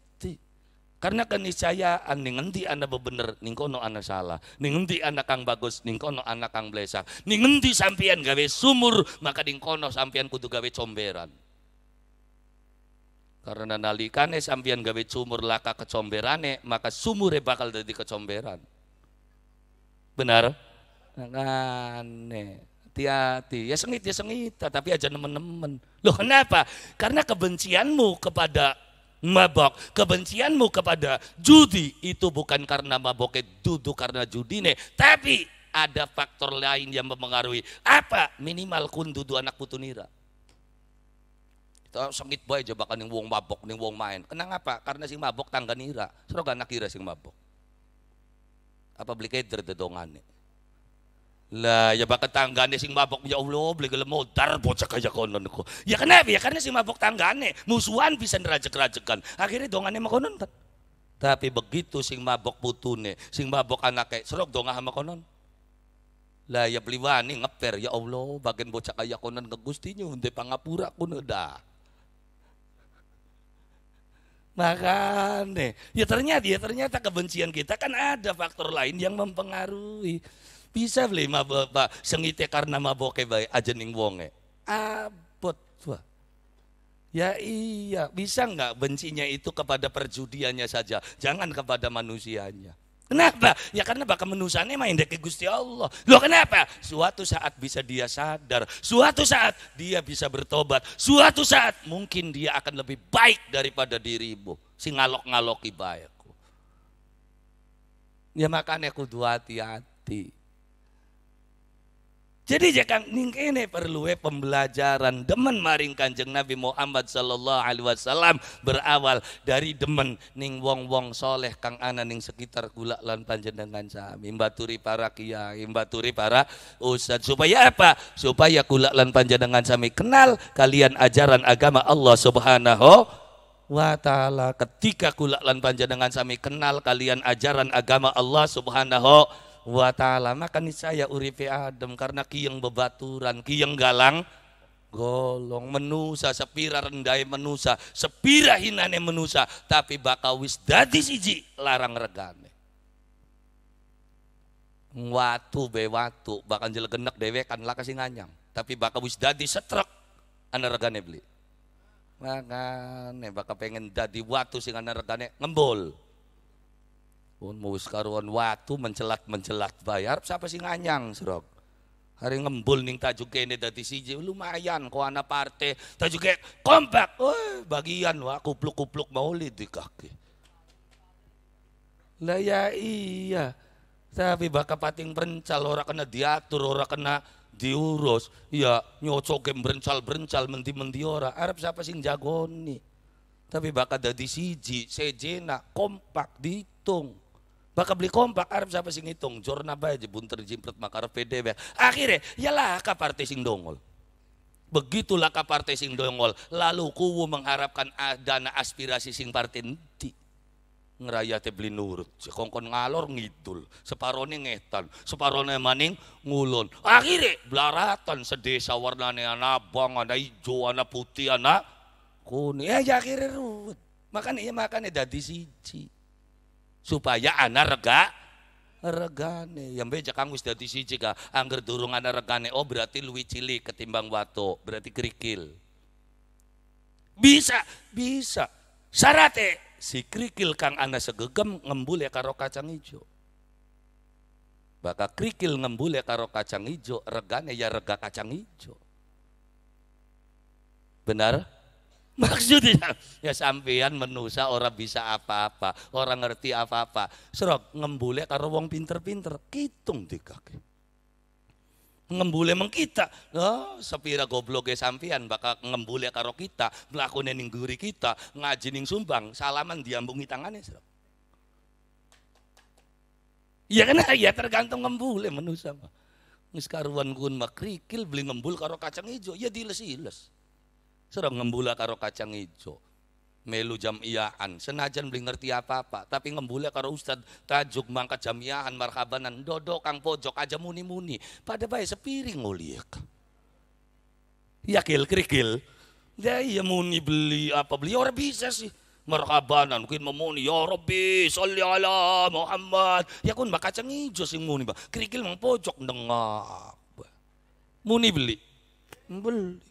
Karena keniscayaan ning endi anda bebener ning kono anda salah. Ning endi anda kang bagus ning kono anda kang blesak. Ning endi sampean gawe sumur maka ning kono sampean kudu gawe comberan. Karena nalikane sampean gawe sumur laka kecomberane maka sumure bakal jadi kecomberan. Benar? Ngane. Hati-hati. Ya sengit ya sengit, tapi aja nemen-nemen. Loh kenapa? Karena kebencianmu kepada mabok. Kebencianmu kepada judi itu bukan karena maboknya duduk karena judine, tapi ada faktor lain yang mempengaruhi. Apa? Minimal kun dudu anak putu nira. Kita sengit boy aja bakal ning wong mabok, ning wong main. Kenang apa? Karena si mabok tangga nira. Serok anak kira sing mabok. Apa beli keder dedongane. Lah ya bakat tanggane sing mabok ya Allah beli gelem modar bocah kaya konon ko. Ya kenapa? Ya karena sing mabok tanggane musuhan bisa nerajek-rajekan. Akhirnya dongane makonon kan. Tapi begitu sing mabok putune, sing mabok anake, serok dongah sama konon. Lah ya beli wani ngeper ya Allah bagian bocah kaya konon ke gustinya untuk pangapura kuno dah. Makanya, ya ternyata ya ternyata kebencian kita kan ada faktor lain yang mempengaruhi. Bisa beli mabok sengite karena maboke bae aja ning wonge. Abot wah. Ya iya, bisa nggak bencinya itu kepada perjudiannya saja, jangan kepada manusianya. Kenapa? Ya karena bakal menusane main dek Gusti Allah. Loh kenapa? Suatu saat bisa dia sadar, suatu saat dia bisa bertobat, suatu saat mungkin dia akan lebih baik daripada dirimu. Si ngalok-ngaloki baikku. Ya makanya kudu hati-hati. Jadi jangan ini perlu pembelajaran demen maring kanjeng Nabi Muhammad sallallahu alaihi wasallam berawal dari demen ning wong-wong soleh kang ana ning sekitar kula lan panjenengan sami mbaturi para kiai mbaturi para ustaz supaya apa? Supaya kula lan panjenengan sami kenal kalian ajaran agama Allah Subhanahu wa taala. Ketika kula lan panjenengan sami kenal kalian ajaran agama Allah Subhanahu wa ta'ala maka saya uripe adem karena kiyeng bebaturan kiyeng galang golong menusa sepira rendai menusa sepira hinane menusa tapi bakal wis dadi siji larang regane. Watu be watu bakal jelegenek dewe kan lah kasih nganyang tapi bakal wis dadi setrek ana regane beli. Makane bakal pengen dadi watu sing ana regane ngembul pun mau karuan waktu mencelat mencelat bayar siapa sih nganyang serok hari ngembul ning tajuk kene dadi siji lumayan kok anak tajuk kayak kompak bagian wah kupluk kupluk maulid di kaki lah ya iya. Tapi baka pating berencal ora kena diatur ora kena diurus. Ya game berencal berencal mendi mendi ora. Arab siapa sing jagoni? Tapi baka dadi siji sejena kompak dihitung Baka beli kompak, Arab siapa sing ngitung, jorna bae bunter jimpret makar PDB. Akhirnya, yalah ka partai sing dongol. Begitulah partai sing dongol. Lalu kuwu mengharapkan dana aspirasi sing partai nanti. Ngeraya te beli nurut. Kongkon ngalor ngidul. Separone ngetan. Separone maning ngulon. Akhirnya belaratan sedesa warnane anak abang, anak hijau, anak putih, anak kuning. Ya akhirnya ruwet. Makanya ya makanya dadi siji supaya anak rega regane. Yang beja kang wis dadi siji ka angger durung ana regane. Oh berarti luwi cilik ketimbang watu berarti kerikil. Bisa bisa. Syaratnya si kerikil kang ana segegem ngembul ya karo kacang hijau baka kerikil ngembul ya karo kacang hijau regane ya rega kacang hijau benar Maksudnya ya sampean menusa orang bisa apa-apa, orang ngerti apa-apa. Serok ngembule karo wong pinter-pinter, kitung di kaki. Ngembule meng kita, oh, sepira goblok ya sampean bakal ngembule karo kita, melakukan ning guri kita, ngaji ning sumbang, salaman diambungi tangannya serok. Ya kan ya tergantung ngembule menusa mah. Karuan kun makrikil beli ngembul karo kacang hijau, ya diles-iles serang ngembula karo kacang hijau melu jam iyaan senajan beli ngerti apa-apa. Tapi ngembula karo ustad tajuk mangkat jam iyaan marhabanan. Dodok kang pojok aja muni-muni. Pada baik sepiring uliak ya kil kerikil ya iya muni beli apa beli orang bisa sih. Marhabanan kuin memuni ya Rabbi salli ala Muhammad. Ya kun bak kacang hijau sing muni ba kerikil mang pojok dengak muni beli. Beli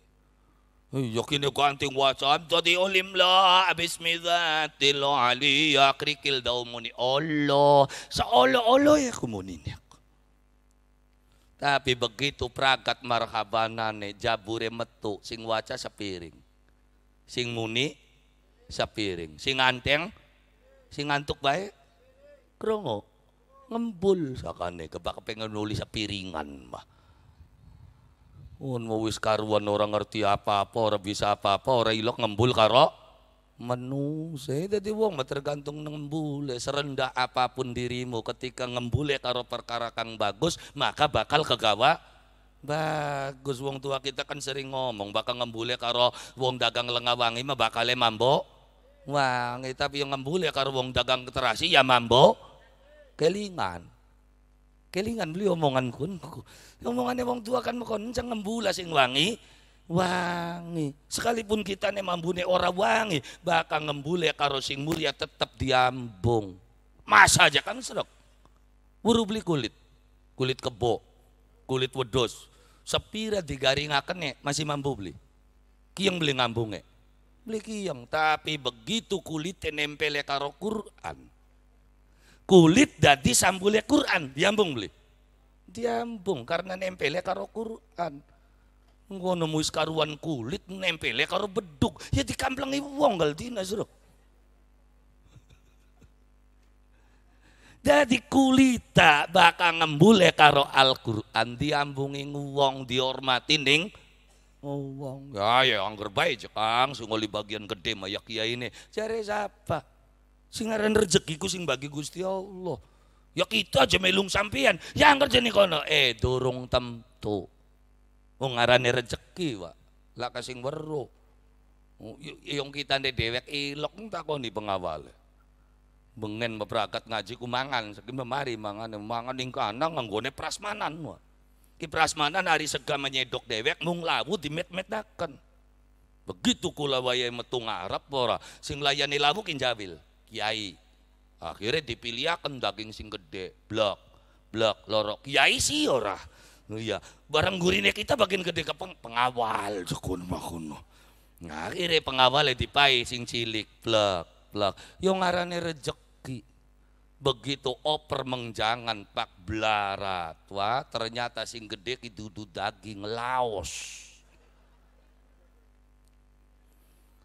Yakin ko anting WhatsApp Tadi ulim la Bismillatil aliyah Krikil daw mo ni Allah. Sa olo-olo ya kumunin Tapi begitu pragat marhabanan ni Jabure metu Sing waca sa piring Sing muni sa piring Sing anteng Sing antuk baik Krongo Ngembul sa kane Kebaka pengen nulis sa piringan mah Un mau wis karuan orang ngerti apa-apa, orang bisa apa-apa, orang ilok ngembul karo menu. Saya jadi wong tergantung ngembule. Serendah apa pun dirimu ketika ngembule karo perkara kang bagus, maka bakal kegawa bagus. Wong tua kita kan sering ngomong bakal ngembule karo wong dagang lengawangi mah bakal mambo wangi. Tapi yang ngembule karo wong dagang terasi ya mambo kelingan. Kelingan beli omongan kun. Omongannya wong tua kan mekon cang ngembula sing wangi. Wangi. Sekalipun kita ne mambune ora wangi, bakal ngembule karo sing mulia tetap diambung. Masa aja kan sedok. Buru beli kulit. Kulit kebo, kulit wedus. Sepira digaringaken nih masih mampu beli. Kiyang beli ngambunge. Beli kiyang, tapi begitu kulitnya nempel karo Quran kulit dadi sambule Quran diambung beli diambung karena nempelnya karo Quran ngono wis karuan kulit nempelnya karo beduk ya dikamplengi wong gal dina suruh Jadi kulita bakal ngembule karo Al-Qur'an diambungi wong dihormati ning wong. Ya ya angger bae Kang, sing bagian gede mah ya ini. Jare siapa? Sing aran rezekiku sing bagi Gusti Allah. Ya kita aja melung sampean. Ya angger jeni kono eh durung temtu. Wong ngarane rezeki, Pak. Lah kasing weruh. Yung kita dewek ilok takoni pengawal bengen bebrakat ngaji kumangan saking memari mangan mangan ing kana nganggone prasmanan wa ki prasmanan hari sega menyedok dewek mung lawu dimet-metaken begitu kula wayahe metu ngarep ora sing layani lawu kinjawil kiai. Akhirnya dipilihaken daging sing gede blok blok lorok kiai sih ora. Iya barang gurine kita bagian gede ke peng pengawal jekun makuno. Nah, akhirnya pengawal dipai sing cilik blok blok. Yo ngarane rejek begitu oper mengjangan pak belarat wah ternyata sing gede itu daging laos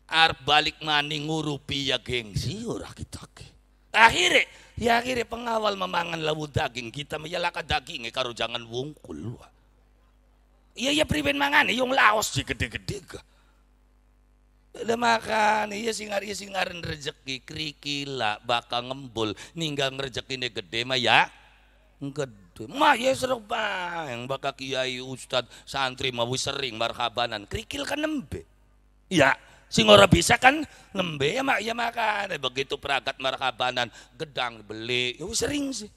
ar balik maning ngurupi ya gengsi ora kita ke. Akhirnya ya akhirnya pengawal memangan lawu daging kita menyalaka dagingnya karo jangan wungkul iya iya priben mangan yung laos sih gede-gede gak Udah makan, iya singar iya singaran rezeki krikila bakal ngembul ninggal rezeki ini gede mah ya gede. Mah ya seru bang bakal kiai ustad santri mau sering marhabanan krikil kan nembe. Ya sing ora bisa kan nembe ya mak ya makan. Begitu peragat marhabanan gedang beli. Ya sering sih.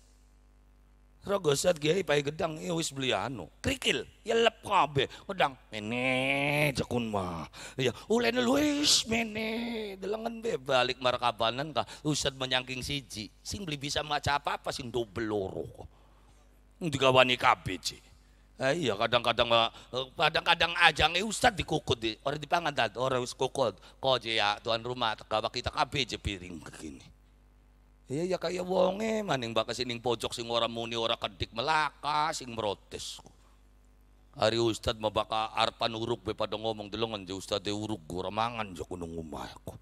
Rogosat kiai pai gedang ya wis beli anu krikil ya lep kabe gedang mene jakun mah. Ya ulen wis mene. Delengan be balik markabanan ka usad menyangking siji sing beli bisa maca apa-apa sing double loro kok. Digawani kabeh Eh, iya kadang-kadang eh, kadang-kadang ajang eh ustad dikukut di orang dipangan dad orang wis kukut kok ya tuan rumah kawa kita kabeh je piring begini Iya ya kaya wonge maning bakas ining pojok sing ora muni ora kedik melaka sing merotes. Hari ustad mabaka arpan uruk be pada ngomong delongan je ustad de uruk ora mangan je kuno ngumah ko.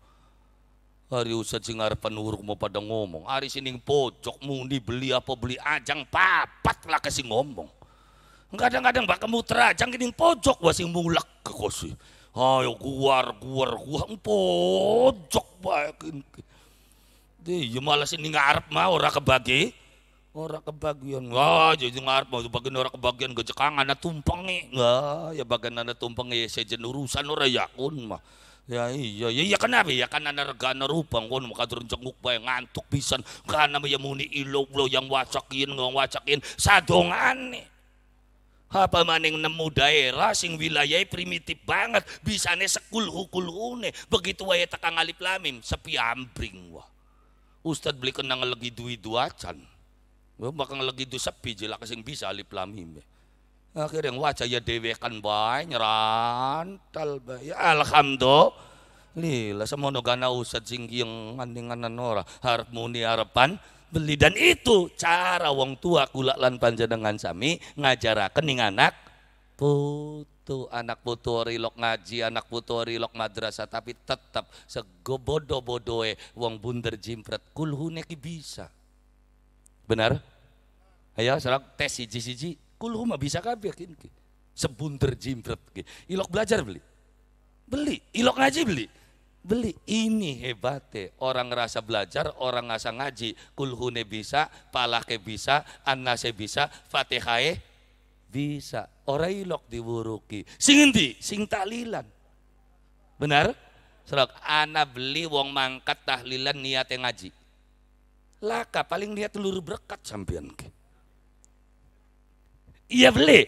Hari ustad sing arpan uruk mau pada ngomong. Hari sining pojok muni beli apa beli ajang papat lah kasih ngomong. Kadang-kadang bak muter ajang kining pojok wasing mulak ke kosi. Ayo guar guar guar pojok baik Iya malah sini ngarep mah ora kebagi. Ora kebagian. Wah, jadi ngarep mau bagian ora kebagian gejekang anak tumpengi. Wah, ya bagian anak tumpengi sejen urusan ora yakun mah. Ya iya, ya iya kenapa ya kan anak regana rupang maka turun cenguk bae ngantuk pisan karena ya muni ilo lo yang wacakin ngong wacakin sadongane. Apa maning nemu daerah sing wilayah primitif banget bisane sekul hukul une begitu wae tekan alif lamim sepi ambring wah. Ustad beli kenang lagi duit duacan. Bakal lagi du sepi jelak kasing bisa alif lamim. Akhirnya wajah ya dewekan bay nyerantal bay. Ya, alhamdulillah. Semono gana usad singgi yang ngandingan ora harap muni harapan beli dan itu cara wong tua kulak lan panjenengan sami ngajaraken ning anak put itu anak putu rilok ngaji, anak putu rilok madrasah, tapi tetap segobodo bodoe wong bunder jimpret kulhune ki bisa. Benar? Ayo salah tes siji siji kulhu mah bisa kabeh. Sebunder jimpret ki. Ilok belajar beli. Beli, ilok ngaji beli. Beli, ini hebatnya orang ngerasa belajar, orang ngerasa ngaji, kulhune bisa, palake bisa, anase bisa, fatihahnya bisa. Ora ilok diwuruki. Sing endi? Sing tahlilan. Benar? Serok ana beli wong mangkat tahlilan yang ngaji. Laka paling niat telur berkat sampean ke. Iya beli.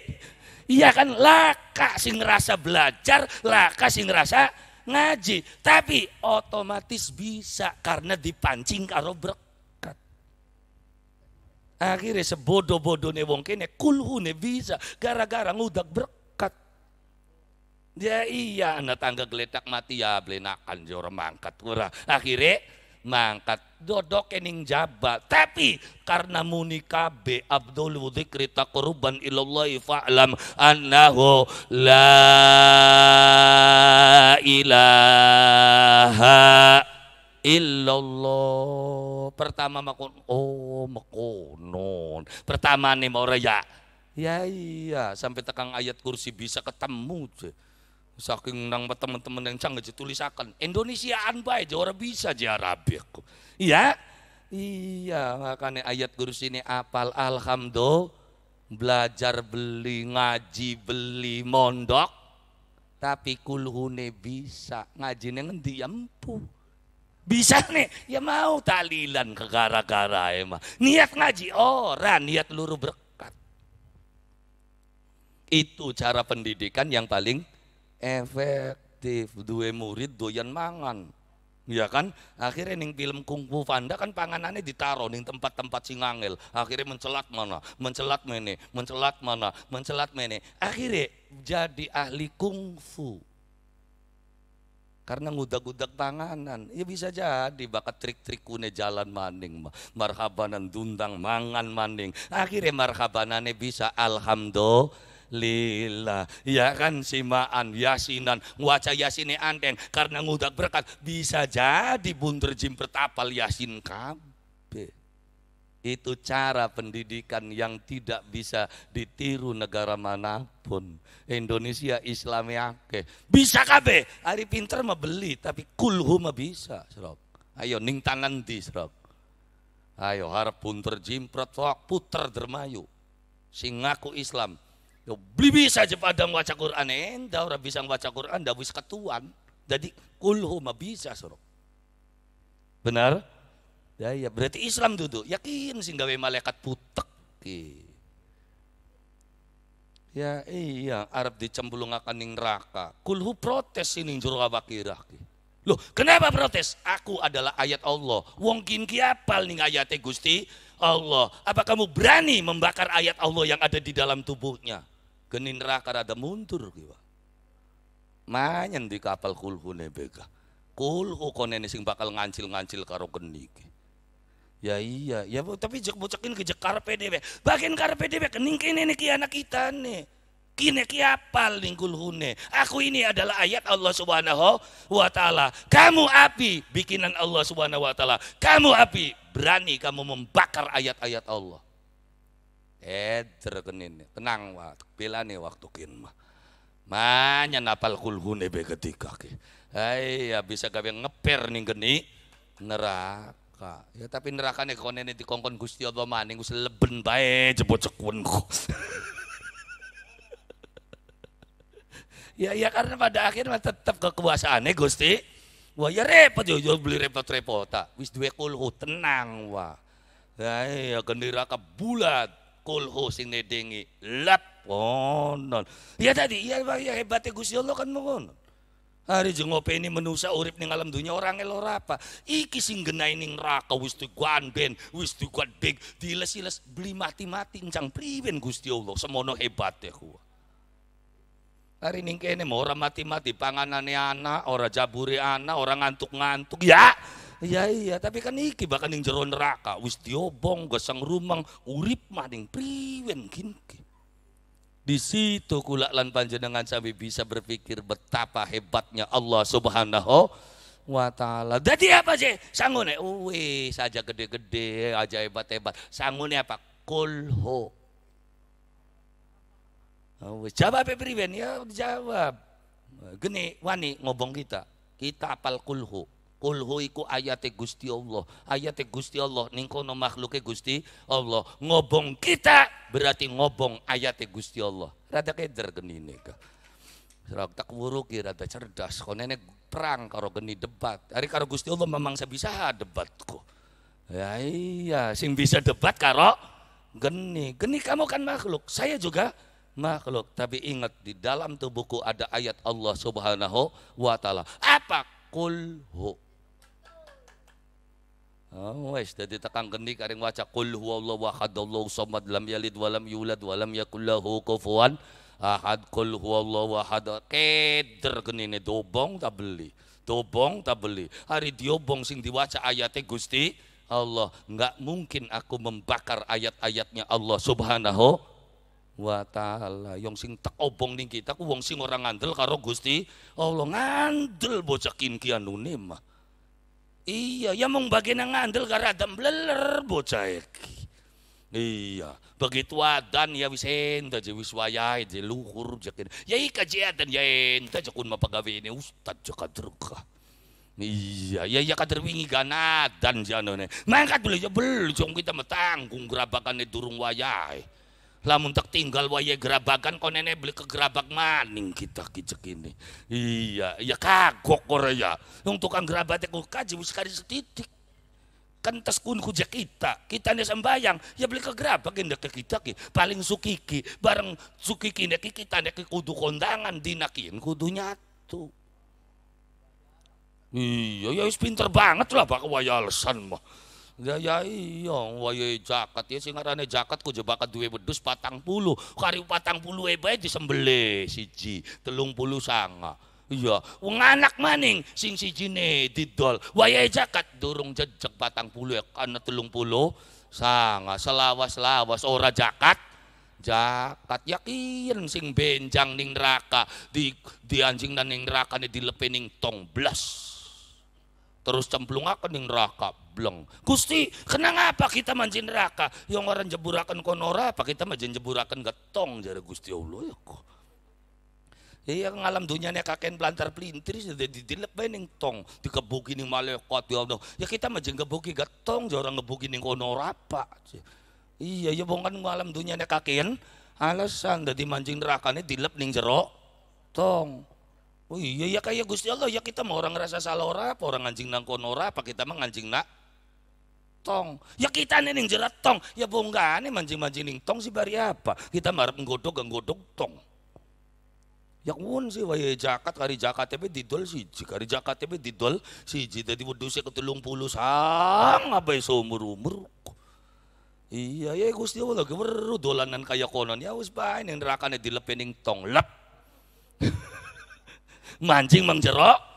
Iya kan laka sing rasa belajar, laka sing rasa ngaji. Tapi otomatis bisa karena dipancing karo berkat. Akhirnya sebodoh-bodohnya wong kene kulhune bisa gara-gara ngudak berkat. Ya iya anak tangga geletak mati ya belenakan jora mangkat ora. Akhirnya mangkat dodok kening jabat. Tapi karena muni kabe abdul dzikri taqruban ilallahi fa'lam annahu la ilaha illallah. Pertama makon oh makonon pertama nih mau raya ya. Iya sampai tekang ayat kursi bisa ketemu saking nang teman-teman yang canggih tulisakan Indonesiaan baik orang bisa aja Arabic iya? Iya makanya ayat kursi ini apal alhamdulillah belajar beli ngaji beli mondok tapi kulhune bisa. Ngaji ngendi? Empu bisa nih? Ya mau talilan ke gara-gara emang niat ngaji? Orang niat luruh berkat. Itu cara pendidikan yang paling efektif dua murid doyan mangan. Ya kan? Akhirnya ning film kungfu panda kan panganannya ditaruh ning tempat-tempat singangel akhirnya mencelat mana? Mencelat mene mencelat mana? Mencelat mene. Akhirnya jadi ahli kungfu. Karena ngudak-ngudak panganan. Ya bisa jadi bakat trik-trik kune jalan maning marhabanan dundang mangan maning. Akhirnya marhabanane bisa alhamdulillah lillah ya kan simaan yasinan waca yasine anten karena ngudak berkat bisa jadi bunter jimpret apal yasin kabe itu cara pendidikan yang tidak bisa ditiru negara mana pun. Indonesia Islam ke bisa kabe. Hari pinter mah beli tapi kulhu mah bisa, serok. Ayo ning tangan di serok. Ayo harap punter jimpret puter dermayu. Sing ngaku Islam Yo beli bisa aja padang baca Quran enda orang bisa baca Quran dah wis ketuan. Jadi kulhu mah bisa suruh. Benar? Ya ya berarti Islam duduk. Yakin sih gawe malaikat putek. Ya iya Arab dicembulungakan ning neraka. Kulhu protes ini juru abakirah. Loh, kenapa protes? Aku adalah ayat Allah. Wong kin ki apal ning ayatnya Gusti Allah. Apa kamu berani membakar ayat Allah yang ada di dalam tubuhnya? Geni neraka rada mundur kiwa. Manyen di kapal kulhu bega. Kulhu konene sing bakal ngancil-ngancil karo geni ya iya ya tapi jek bocekin ke jek karpe dewe bagian karpe dewe kening kene nih anak kita nih kini kiapal ning kulhune aku ini adalah ayat Allah subhanahu wa ta'ala. Kamu api bikinan Allah subhanahu wa ta'ala. Kamu api berani kamu membakar ayat-ayat Allah Eder kenin, tenang wa, bela nih waktu kin mah. Manya napal kulhune be ketika ke. Hai ya bisa gawe ngeper nih geni neraka. Ya tapi neraka nih di dikongkon Gusti Allah maning gus leben bae jebot cekun ya ya karena pada akhirnya tetap kekuasaannya Gusti. Wah ya repot yo beli repot-repot tak. Wis duwe kulhu tenang wah. Ya ya neraka bulat kulhu sing nedengi lap konon ya tadi ya, ya hebatnya Gusti Allah kan mengono Hari jeng ini menusa urip ning alam dunia orang elor apa? Iki sing genai ning raka wis guan ben, wis guan big, diles-iles beli mati-mati encang priben Gusti Allah semono hebatnya ku. Hari ning kene mau orang mati-mati panganane anak, orang jaburi anak, orang ngantuk-ngantuk. Ya, Iya iya, tapi kan iki bahkan yang jero neraka wis diobong gesang rumang urip maning priwen kinki. Di situ kula lan panjenengan sampai bisa berpikir betapa hebatnya Allah Subhanahu wa taala. Jadi apa sih? Sangune uwe saja gede-gede aja hebat-hebat. Sangune apa? Kulhu. Oh, jawab priwen ya jawab. Geni wani ngobong kita. Kita apal kulhu Kulhu iku ayate Gusti Allah. Ayate Gusti Allah ning kono makhluke Gusti Allah. Ngobong kita berarti ngobong ayate Gusti Allah. Rada keder genine ka. Serak tak wuruki rada cerdas. Konene perang karo geni debat. Hari karo Gusti Allah memang saya bisa debatku. Ya iya, sing bisa debat karo geni. Geni kamu kan makhluk. Saya juga makhluk. Tapi ingat di dalam tubuhku ada ayat Allah Subhanahu wa taala. Apa? Kulhu Oh, wes dadi tekan geni karing waca qul huwallahu ahad Allahu samad lam yalid walam yulad walam yakul lahu kufuwan ahad qul huwallahu ahad keder genine dobong tak beli Dobong tak beli. Hari diobong sing diwaca ayatnya Gusti Allah. Enggak mungkin aku membakar ayat-ayatnya Allah Subhanahu wa taala. Yang sing tak obong ning kita ku wong sing orang ngandel karo Gusti Allah ngandel bocah kinkian mah. Iya, ya mong bagian ngandel gara adam bleler bocah iki. Iya, begitu adan ya wis enta je wis wayai je luhur je Ya ika je adan ya enta je kun mapagawe ini ustad je kadrka. Iya, ya ya kader wingi ganadan jano ne. Mangkat beli je bel jong kita metanggung gerabakan durung wayai. Lamun tak tinggal waya gerabakan kau nenek beli ke gerabak maning kita kicek ini. Iya, ya kagok korea. Untuk tukang gerabatnya kau kaji wis kali setitik kan tas kun kuja kita kita nih sembayang ya beli ke gerabak indah ke kita ki paling sukiki bareng sukiki nek kita nek kudu kondangan dinakin kudu nyatu iya ya pinter banget lah pak waya alasan mah Ya ya iya. Waya jakat ya. Sing arane jakat ku jebakat duwe patang puluh. Kari patang puluh e bae disembelih siji telung puluh sanga. Iya, wong anak maning sing sijine didol. Wayahe jakat durung jejeg patang puluh ya kana telung puluh sanga. Selawas-lawas ora jakat jakat yakin sing benjang ning neraka. Di di anjing dan ning neraka nih dilepening tong blas terus cemplungaken ning neraka bleng Gusti kenang apa kita manjin neraka yang orang jeburakan konora apa kita manjin jeburakan getong jare Gusti Allah ya kok Iya ngalam dunia kakek pelantar pelintir didilep bae ning tong dikebuki ning malaikat ya Allah. Ya kita mah jeung gebuki gatong orang ngebuki ning kono rapa. Iya ya bong kan ngalam dunia kakek alasan dadi mancing nerakane dilep ning jero tong. Oh iya ya kayak Gusti Allah ya kita mau orang ngerasa salah ora apa orang anjing nang kono apa kita mah ngancing nak tong. Ya kita ning jerat tong. Ya bonggane mancing-mancing ning tong si bari apa? Kita marep nggodok nggodok tong. Yang wun sih waya jakat kari jakat tapi didol siji kari jakat tapi didol siji dadi wedhuse ketulung puluh sang abai seumur umur iya ya Gusti Allah geweru dolanan kaya konon ya wis bae ning nerakane dilepening tong lep mancing mang jero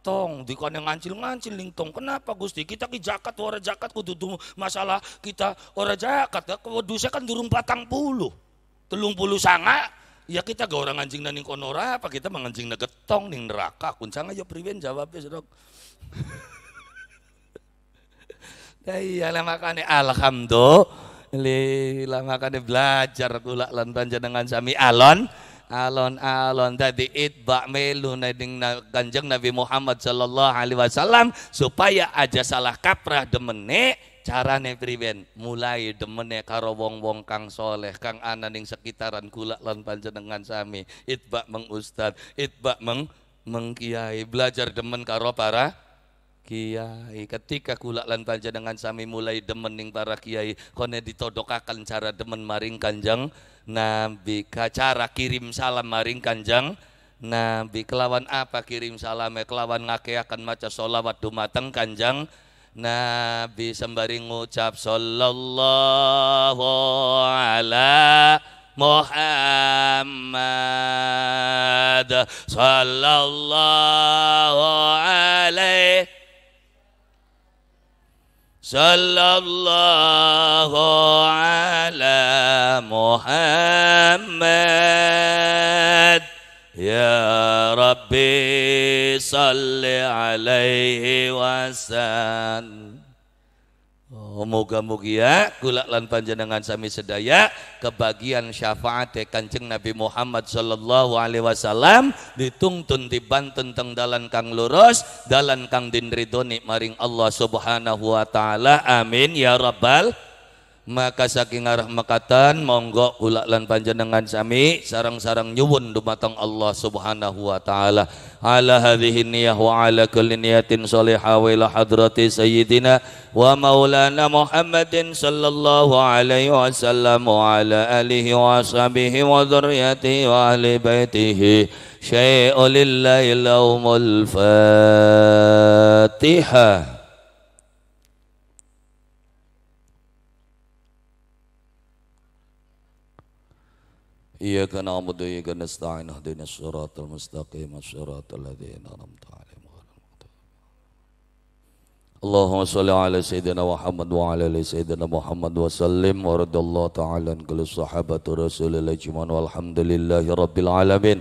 tong dikone ngancil-ngancil ning tong. Kenapa Gusti? Kita ki jakat ora jakat kudu masalah kita ora jakat. Wedhuse kan durung patang puluh. Telung puluh sanga ya kita gak orang anjing naning konora apa kita menganjing getong ning neraka. Kuncang aja priwen jawabnya Ya iyalah makanya alhamdulillah makanya belajar kula lan panjenengan sami alon alon-alon tadi itba melu nading kanjeng Nabi Muhammad sallallahu alaihi wasallam supaya aja salah kaprah demene carane priben mulai demene karo wong-wong kang soleh kang ana ning sekitaran kula lan panjenengan sami. Itba meng ustad itba meng mengkiai belajar demen karo para kiai. Ketika kula lan panjenengan sami mulai demen ning para kiai kone ditodokaken cara demen maring kanjeng nabi cara kirim salam maring kanjeng. Nabi kelawan apa kirim salam kelawan ngakeaken maca solawat dumateng kanjeng. Nabi sembari ngucap sallallahu ala Muhammad. Sallallahu alaihi sallallahu Muhammad. Ya Rabbi salli alaihi wasallam. Oh, moga-moga ya kula lan panjenengan sami sedaya kebagian syafaat Kanjeng Nabi Muhammad sallallahu alaihi wasallam dituntun dibanten teng dalan kang lurus dalan kang din ridoni maring Allah Subhanahu wa taala. Amin ya rabbal maka saking arah makatan monggo ulak lan panjenengan sami sarang-sarang nyuwun dumateng Allah Subhanahu wa taala. Ala hadhihi niyyah wa ala kulli niyatin salihah wa ila hadrati sayyidina wa maulana Muhammadin sallallahu alaihi wasallam wa ala alihi wa ashabihi wa dzurriyyatihi wa ahli baitihi. Syai'un lillahi laumul fatihah إياك نعبد وإياك نستعين اهدنا الصراط المستقيم الصراط الذين أنعمت عليهم غير اللهم صل على سيدنا محمد وعلى آل سيدنا محمد وسلم ورد الله تعالى عن كل الصحابة رسول الله اجمعين والحمد لله رب العالمين.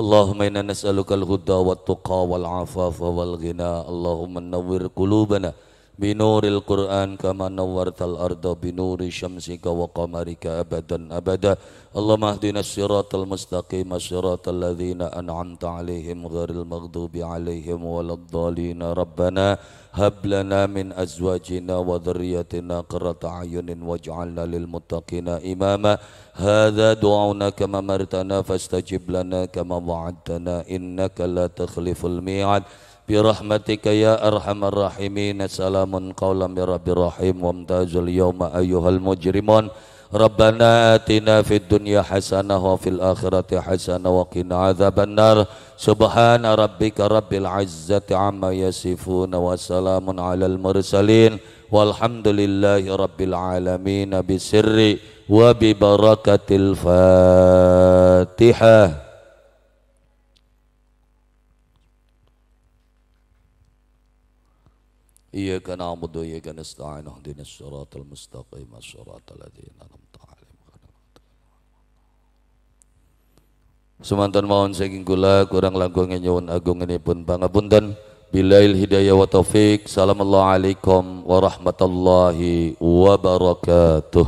اللهم إنا نسألك الهدى والتقى والعفاف والغنى. اللهم نور قلوبنا بنور القرآن كما نورت الأرض بنور شمسك وقمرك أبدا أبدا. اللهم اهدنا الصراط المستقيم صراط الذين أنعمت عليهم غير المغضوب عليهم ولا الضالين. ربنا هب لنا من أزواجنا وذريتنا قرة أعين واجعلنا للمتقين إماما. هذا دعونا كما مرتنا فاستجب لنا كما وعدتنا إنك لا تخلف الميعاد. برحمتك يا أرحم الراحمين. سلام قولا من رب رحيم. وامتاز اليوم أيها المجرمون. ربنا آتنا في الدنيا حسنة وفي الآخرة حسنة وقنا عذاب النار. سبحان ربك رب العزة عما يصفون وسلام على المرسلين. والحمد لله رب العالمين بسر وببركة الفاتحة. إياك نعبد وإياك نستعين اهدنا الصراط المستقيم الصراط الذين أنعمت عليهم Semantan mohon saking kula kurang langkung nyuwun agung ini pun pangapunten bilail hidayah wa taufik. Assalamualaikum warahmatullahi wabarakatuh.